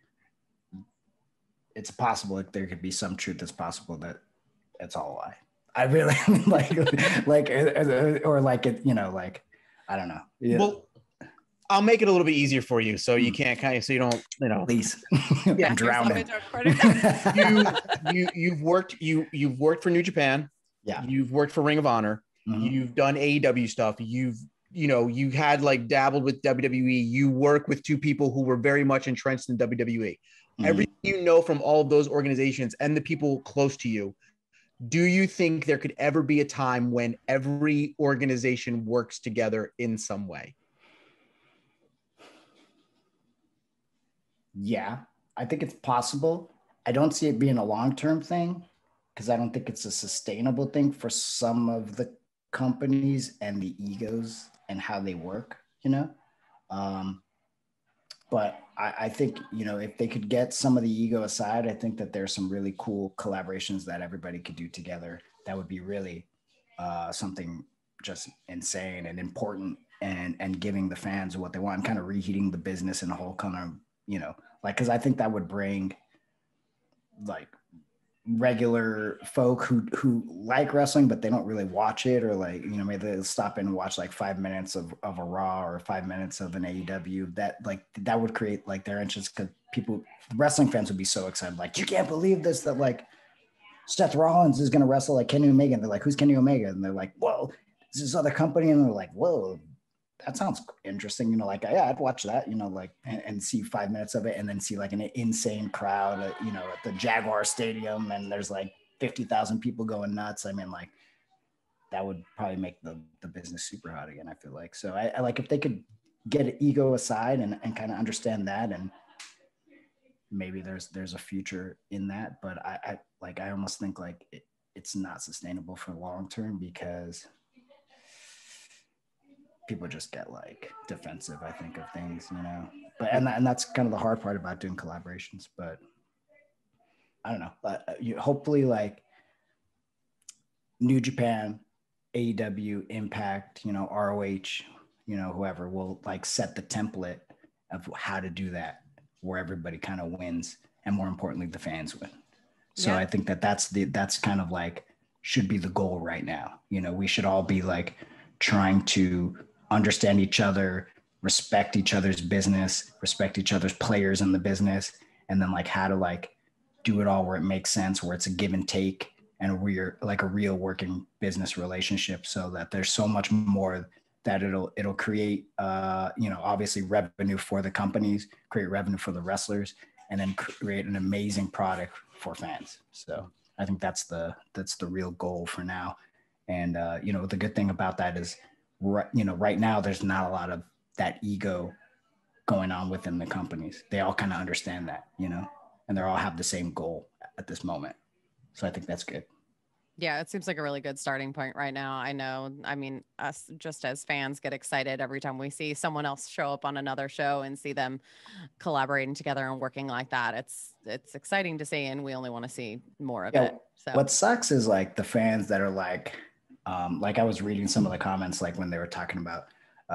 it's possible that there could be some truth that's possible that it's all a lie. I really like, like, or like it, you know, like, I don't know. Yeah. Well, I'll make it a little bit easier for you, so you hmm. can't kind of, so you don't, you know, please, yeah, I'm drowning. you, you, you've worked, you, you've worked for New Japan. Yeah. You've worked for Ring of Honor. Mm-hmm. You've done AEW stuff. You've, you know, you had like dabbled with WWE. You work with two people who were very much entrenched in WWE mm-hmm. everything you know from all of those organizations and the people close to you do you think there could ever be a time when every organization works together in some way yeah i think it's possible i don't see it being a long-term thing because i don't think it's a sustainable thing for some of the companies and the egos and how they work you know um, but I, I, think you know if they could get some of the ego aside, I think that there's some really cool collaborations that everybody could do together. That would be really uh, something just insane and important, and and giving the fans what they want, kind of reheating the business in a whole kind of you know like because I think that would bring like regular folk who who like wrestling but they don't really watch it or like you know maybe they'll stop and watch like five minutes of, of a raw or five minutes of an AEW that like that would create like their interest because people wrestling fans would be so excited like you can't believe this that like Seth Rollins is going to wrestle like Kenny Omega. And they're like who's Kenny Omega? And they're like whoa this is other company. And they're like whoa that sounds interesting. You know, like yeah, I'd watch that. You know, like and, and, see five minutes of it, and then see like an insane crowd. Uh, you know, at the Jaguar Stadium, and there's like fifty thousand people going nuts. I mean, like that would probably make the the business super hot again. I feel like so. I, I like if they could get ego aside and and kind of understand that, and maybe there's there's a future in that. But I, I like I almost think like it, it's not sustainable for long term because people just get like defensive i think of things you know? But and, and that's kind of the hard part about doing collaborations but i don't know. But uh, you hopefully like new japan aew impact you know roh you know whoever will like set the template of how to do that where everybody kind of wins and more importantly the fans win. So yeah. i think that that's the that's kind of like should be the goal right now. You know we should all be like trying to understand each other, respect each other's business, respect each other's players in the business, and then like how to like do it all where it makes sense, where it's a give and take and we're like a real working business relationship so that there's so much more that it'll it'll create uh you know obviously revenue for the companies create revenue for the wrestlers and then create an amazing product for fans. So i think that's the that's the real goal for now. And uh you know the good thing about that is right, you know, right now there's not a lot of that ego going on within the companies. They all kind of understand that, you know, and they all have the same goal at this moment. So I think that's good. Yeah, it seems like a really good starting point right now. I know, I mean, us just as fans get excited every time we see someone else show up on another show and see them collaborating together and working like that. It's it's exciting to see and we only want to see more of yeah, it. So what sucks is like the fans that are like um, like I was reading some of the comments, like when they were talking about,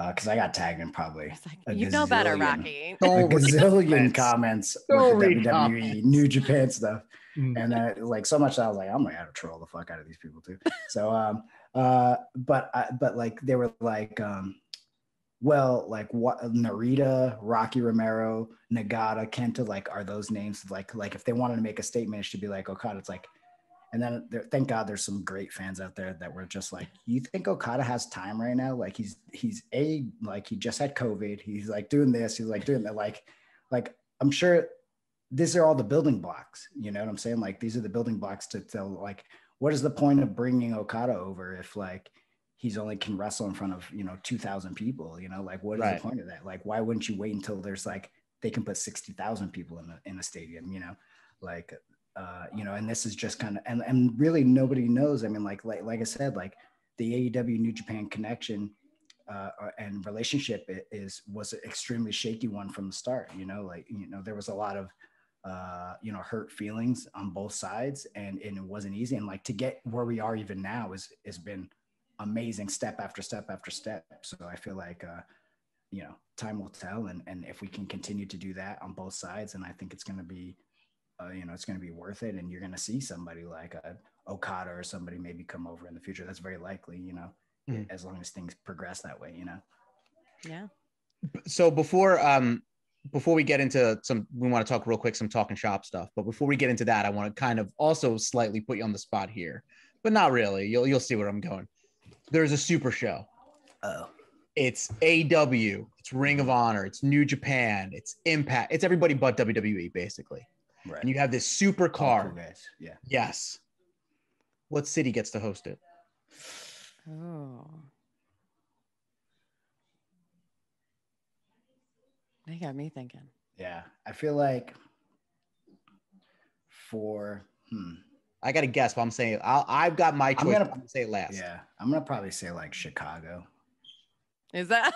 because uh, I got tagged in probably like, you know better, Rocky. A gazillion comments Don't with the WWE, comments. New Japan stuff, mm. and then like so much I was like, I'm gonna have to troll the fuck out of these people too. so, um, uh, but I, but like they were like, um, well, like what Narita, Rocky Romero, Nagata, Kenta, like are those names like like if they wanted to make a statement, it should be like Okada. It's like and then there, thank God there's some great fans out there that were just like, you think Okada has time right now? Like he's he's a like he just had COVID. He's like doing this. He's like doing that. Like like I'm sure these are all the building blocks. You know what I'm saying? Like these are the building blocks to tell like what is the point of bringing Okada over if like he's only can wrestle in front of you know 2,000 people? You know like what is right. the point of that? Like why wouldn't you wait until there's like they can put 60,000 people in a, in a stadium? You know like uh, you know, and this is just kind of and and really nobody knows. I mean, like like like I said, like the AEW New Japan connection uh, uh, and relationship is was an extremely shaky one from the start. You know, like you know there was a lot of uh, you know hurt feelings on both sides, and and it wasn't easy. And like to get where we are even now is has been amazing step after step after step. So I feel like. Uh, you know, time will tell, and and if we can continue to do that on both sides, and I think it's going to be uh, you know it's going to be worth it and you're going to see somebody like a okada or somebody maybe come over in the future. That's very likely you know mm. as long as things progress that way you know? Yeah. So before um before we get into some we want to talk real quick some Talk'n Shop stuff but before we get into that i want to kind of also slightly put you on the spot here but not really. You'll you'll see where i'm going. There's a super show. Oh it's AW, it's Ring of Honor, it's New Japan, it's Impact, it's everybody but WWE basically. Right. And you have this super car. Cool yeah. Yes. What city gets to host it? Oh. They got me thinking. Yeah. I feel like for hmm. I got to guess, but I'm saying i have got my choice. I'm gonna, I'm say it last. Yeah, I'm gonna probably say like Chicago. Is that?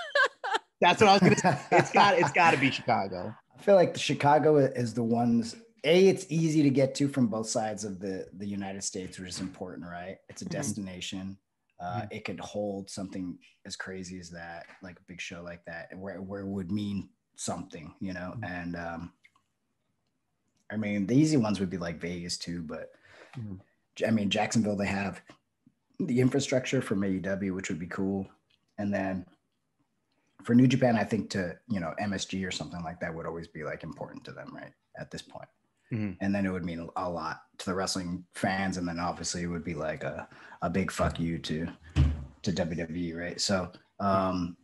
That's what I was gonna say. It's got it's got to be Chicago. I feel like the Chicago is the ones a it's easy to get to from both sides of the the united states which is important right it's a mm-hmm. destination uh, mm-hmm. it could hold something as crazy as that like a big show like that where, where it would mean something you know mm-hmm. and um i mean the easy ones would be like vegas too but. I mean, Jacksonville, they have the infrastructure from AEW, which would be cool. And then for New Japan, I think to, you know, MSG or something like that would always be like important to them, right? At this point. Mm-hmm. And then it would mean a lot to the wrestling fans. And then obviously it would be like a, a big fuck you to, to WWE, right? So, um,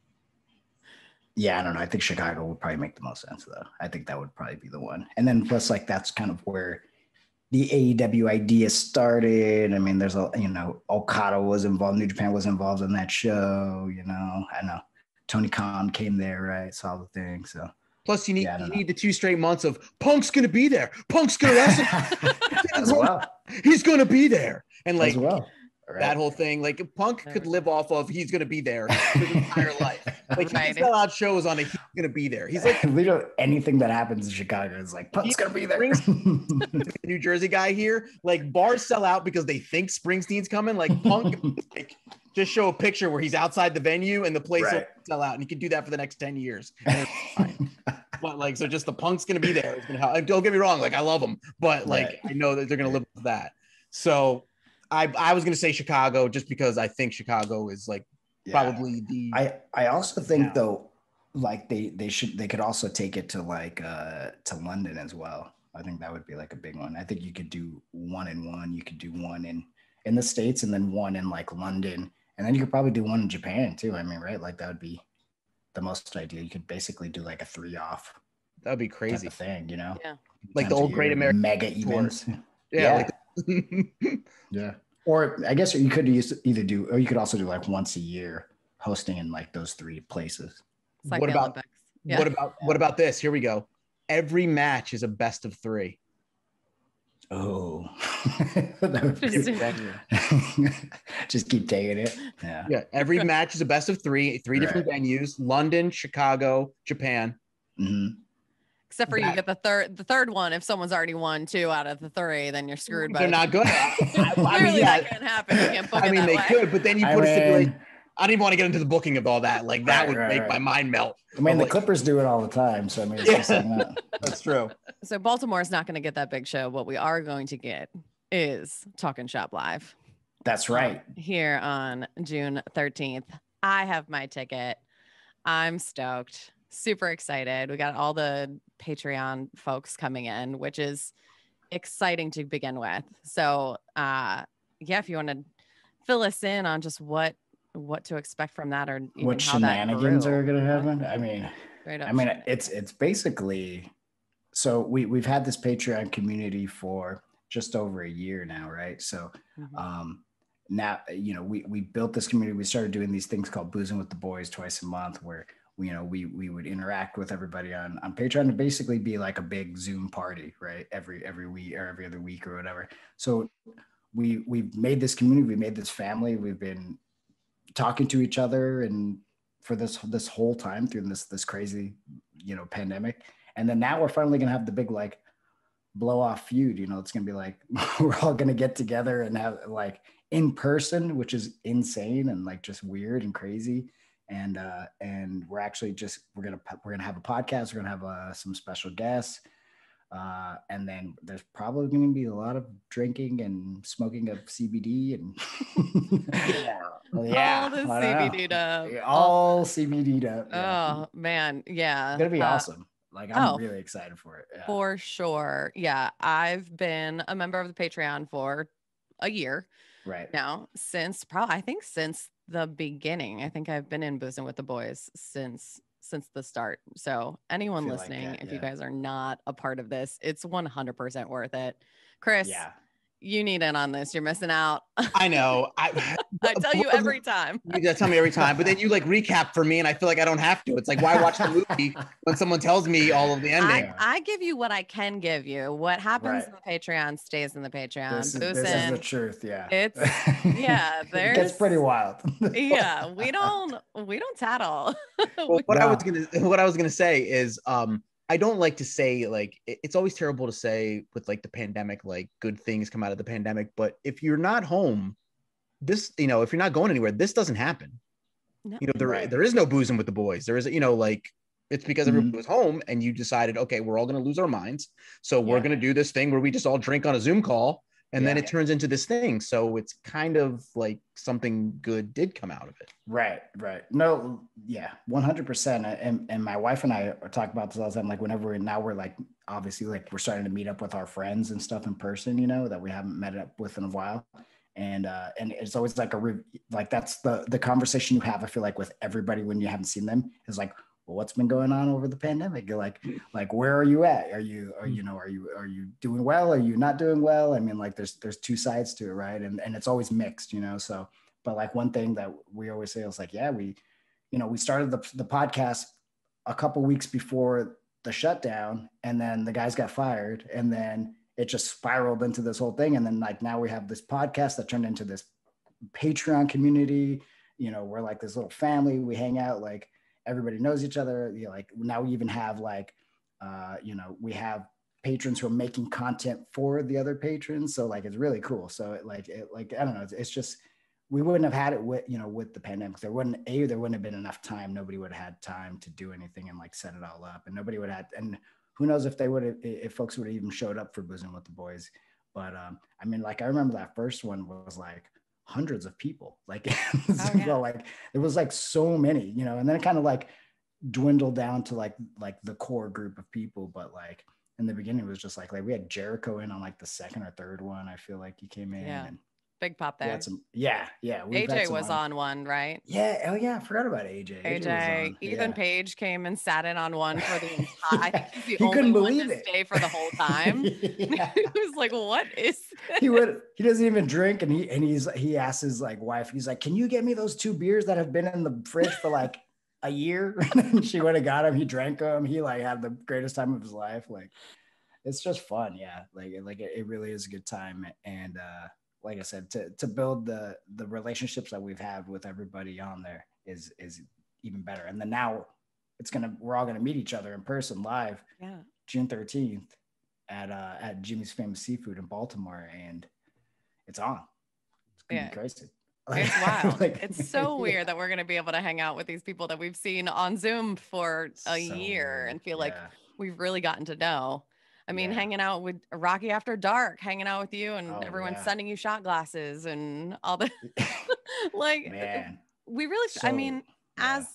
yeah, I don't know. I think Chicago would probably make the most sense though. I think that would probably be the one. And then plus like that's kind of where the AEW idea started. I mean, there's a you know, Okada was involved, New Japan was involved in that show, you know. I know Tony Khan came there, right? Saw the thing. So plus you need yeah, you need the two straight months of Punk's gonna be there. Punk's gonna wrestle as well. He's gonna be there. And like as well. Right. That whole thing, like Punk could live off of he's gonna be there his entire life. Like right. he sell out shows on a he's gonna be there. He's like literally anything that happens in Chicago is like Punk's gonna be there. New Jersey guy here, like bars sell out because they think Springsteen's coming. Like Punk, like just show a picture where he's outside the venue and the place right. will sell out, and he can do that for the next ten years. but like, so just the Punk's gonna be there. It's gonna help. Don't get me wrong, like I love them, but like right. I know that they're gonna live with that. So I I was gonna say Chicago just because I think Chicago is like yeah. probably the. I I also think though, like they they should they could also take it to like uh to London as well. I think that would be like a big one. I think you could do one in one. You could do one in in the states and then one in like London, and then you could probably do one in Japan too. I mean, right? Like that would be the most ideal. You could basically do like a three off. That would be crazy thing, you know? Yeah. Like the old Great American mega events. Yeah. yeah. Like yeah. Or I guess you could use either do, or you could also do like once a year hosting in like those three places. Like what about yeah. what about what about this? Here we go. Every match is a best of three. Oh, just keep taking it. Yeah. Yeah. Every match is a best of three, three different right. venues: London, Chicago, Japan. Mm-hmm. Except for that, you get the third the third one. If someone's already won two out of the three, then you're screwed. They're not good. I, I mean, yeah. that can't happen. You can't book I mean, they way. could, but then you put I a stipulation. I don't even want to get into the booking of all that. Like that right, would right, make right. my mind melt. I mean, the like, Clippers do it all the time. So I mean, yeah. that. that's true. So Baltimore is not going to get that big show. What we are going to get is Talk'n Shop Live. That's right. Here on June 13th. I have my ticket. I'm stoked super excited. We got all the Patreon folks coming in, which is exciting to begin with. So, uh, yeah, if you want to fill us in on just what what to expect from that, or what shenanigans are going to happen. I mean, I mean, it's it's basically so we we've had this Patreon community for just over a year now, right? So, mm-hmm. um, now you know we we built this community. We started doing these things called boozing with the boys twice a month, where you know we we would interact with everybody on on patreon to basically be like a big zoom party right every every week or every other week or whatever so we we've made this community we made this family we've been talking to each other and for this this whole time through this this crazy you know pandemic and then now we're finally gonna have the big like blow off feud you know it's gonna be like we're all gonna get together and have like in person which is insane and like just weird and crazy and uh, and we're actually just we're gonna we're gonna have a podcast. We're gonna have uh, some special guests, uh, and then there's probably going to be a lot of drinking and smoking of CBD and yeah, yeah, all the CBD up, all CBD up. Yeah. Oh man, yeah, it's gonna be uh, awesome. Like I'm oh, really excited for it. Yeah. For sure. Yeah, I've been a member of the Patreon for a year right now since probably I think since the beginning. I think I've been in boozing with the boys since since the start. So anyone listening, like that, if you guys are not a part of this, it's 100% worth it. Chris, yeah you need in on this. You're missing out. I know. I, I tell you every time. You tell me every time, but then you like recap for me, and I feel like I don't have to. It's like why watch the movie when someone tells me all of the ending? I, I give you what I can give you. What happens right. in the Patreon stays in the Patreon. This is, this is the truth. Yeah. It's yeah. There's it's pretty wild. yeah, we don't we don't tattle. well, what I was gonna what I was gonna say is um I don't like to say like it's always terrible to say with like the pandemic, like good things come out of the pandemic. But if you're not home, this, you know, if you're not going anywhere, this doesn't happen. No. You know, there right. there is no boozing with the boys. There is, you know, like it's because mm-hmm. everyone was home and you decided, okay, we're all gonna lose our minds. So we're gonna do this thing where we just all drink on a Zoom call and Yeah. then it turns into this thing so it's kind of like something good did come out of it Right, right. No, yeah, one hundred percent. And and my wife and I talk about this all the time. Like whenever we're now we're like obviously like we're starting to meet up with our friends and stuff in person, you know, that we haven't met up with in a while. And uh and it's always like a re- like that's the the conversation you have. I feel like with everybody when you haven't seen them is like, well, what's been going on over the pandemic? You're like, mm. like where are you at? Are you are mm. you know are you are you doing well? Are you not doing well? I mean, like there's there's two sides to it, right? And and it's always mixed, you know. So but like one thing that we always say is like, yeah, we, you know, we started the, the podcast a couple weeks before the shutdown, and then the guys got fired, and then it just spiraled into this whole thing. And then like now we have this podcast that turned into this Patreon community. You know, we're like this little family. We hang out, like everybody knows each other. You know, like now we even have like, uh, you know, we have patrons who are making content for the other patrons. So like it's really cool. So it, like it like I don't know, it's, it's just we wouldn't have had it with you know with the pandemic. There wouldn't a there wouldn't have been enough time. Nobody would have had time to do anything and like set it all up, and nobody would have. And who knows if they would have if folks would have even showed up for boozing with the boys. But um, I mean, like I remember that first one was like hundreds of people. Like, Oh, yeah. well, like it was like so many, you know, and then it kind of like dwindled down to like like the core group of people. But like in the beginning, it was just like like we had Jericho in on like the second or third one. I feel like he came in. Yeah. And Big pop there. some, yeah, yeah. AJ was on one, right? Yeah. Oh yeah. I forgot about AJ. AJ, on, Ethan yeah. Page came and sat in on one for the entire. I think he's the He only couldn't believe it. stay for the whole time. he was like, "What is?" he would he doesn't even drink and he and he's he asks his like wife he's like can you get me those two beers that have been in the fridge for like a year and she went and got him he drank them he like had the greatest time of his life like it's just fun yeah like like it, it really is a good time and uh like i said to to build the the relationships that we've had with everybody on there is is even better and then now it's gonna we're all gonna meet each other in person live Yeah. June 13th at uh at Jimmy's Famous Seafood in Baltimore and it's on. It's gonna Yeah. be crazy. It's wild. Like- it's so Yeah. weird that we're going to be able to hang out with these people that we've seen on Zoom for a So year and feel like we've really gotten to know. I mean, Yeah. hanging out with Rocky After Dark, hanging out with you, and Oh, everyone yeah. sending you shot glasses and all the like. man. We really, I mean, yeah. as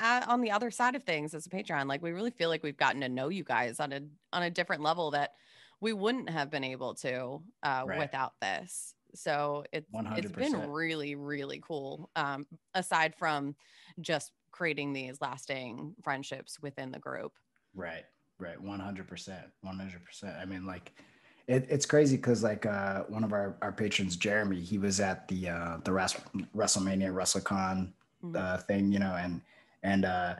uh, on the other side of things as a Patreon, like we really feel like we've gotten to know you guys on a on a different level that we wouldn't have been able to uh, Right. without this. So it's it's been really really cool. Um, aside from just creating these lasting friendships within the group. Right, right, one hundred percent, one hundred percent. I mean, like, it, it's crazy because like uh, one of our, our patrons, Jeremy, he was at the uh, the Wres- WrestleMania WrestleCon Mhm. uh, thing, you know, and and uh,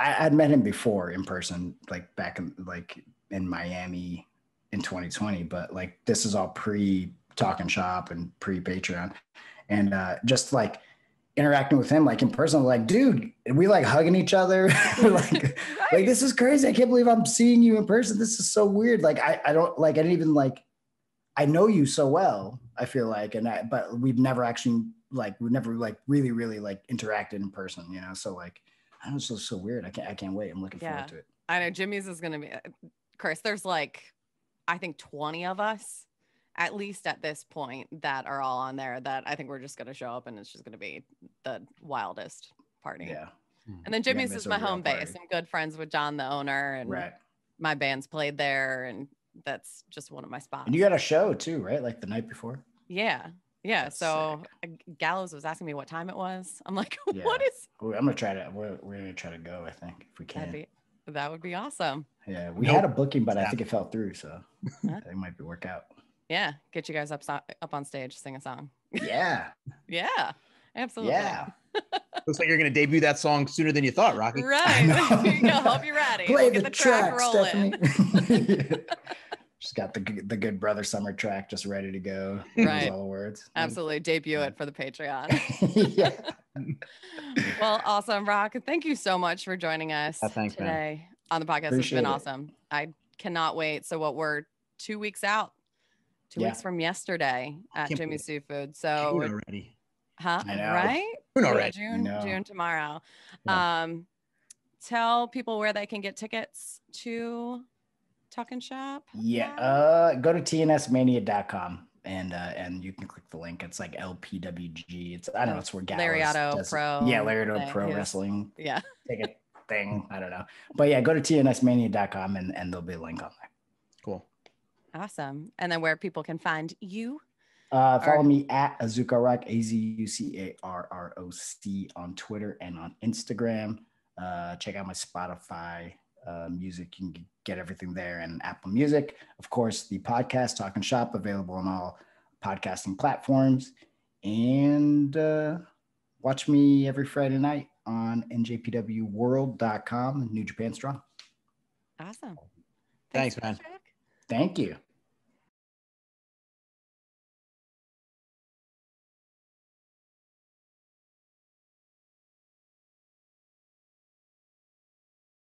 I, I'd met him before in person, like back in like in Miami in 2020, but like this is all pre Talk'n Shop and pre Patreon, and uh, just like interacting with him like in person, like dude, we like hugging each other, like like this is crazy. I can't believe I'm seeing you in person. This is so weird. Like I, I don't like I didn't even like I know you so well, I feel like, and I but we've never actually like we've never like really, really like interacted in person, you know. So like I don't know, it's just so weird. I can't I can't wait. I'm looking Yeah. forward to it. I know Jimmy's is going to be, uh, Chris, there's like, I think 20 of us at least at this point that are all on there that I think we're just going to show up and it's just going to be the wildest party. Yeah. And then Jimmy's is my home base. party. I'm good friends with John, the owner, and Right. my band's played there. And that's just one of my spots. And you got a show too, right? Like the night before. yeah. Yeah. That's so uh, Gallows was asking me what time it was. I'm like, Yeah. what is I'm gonna try to. We're, we're gonna try to go. I think if we can. that'd be, that would be awesome. yeah, we Nope. had a booking, but I think it fell through. So it might be work out. Yeah. Get you guys up, up on stage, sing a song. Yeah. Yeah. Absolutely. Yeah. Looks like you're going to debut that song sooner than you thought, Rocky. Right. know. There you go. Hope you're ready. Play We'll the, get the track, track, rolling. Stephanie. She's got the good- the good brother summer track just ready to go. Right. All the words. Absolutely. Debut it for the Patreon. yeah. well, awesome, Rock. Thank you so much for joining us Yeah, thanks, man. today on the podcast. Appreciate it's been it. awesome. I cannot wait. So, what we're two weeks out, two Yeah. weeks from yesterday at Can't Jimmy's believe Seafood. So, already. Huh? Right? June Yeah, already. June, know. June tomorrow. Yeah. Um, tell people where they can get tickets to Talk'n Shop. Yeah. now? Uh, go to tnsmania.com. and uh, and you can click the link. It's like LPWG. It's I don't know. It's where Gallows Lariato does- Pro Yeah, Lariato thing, Pro his- Wrestling Yeah. ticket thing. I don't know, but yeah, go to tnsmania.com and and there'll be a link on there. Cool. Awesome. And then where people can find you. Uh, follow Or- me at Azucar Roc, A Z U C A R R O C on Twitter and on Instagram. Uh, check out my Spotify uh, music. You can get everything there and Apple Music. Of course, the podcast Talk'n Shop available on all podcasting platforms. And uh, watch me every Friday night on njpwworld.com, New Japan Strong. Awesome. Thanks, so man. much, Rick. Thank you.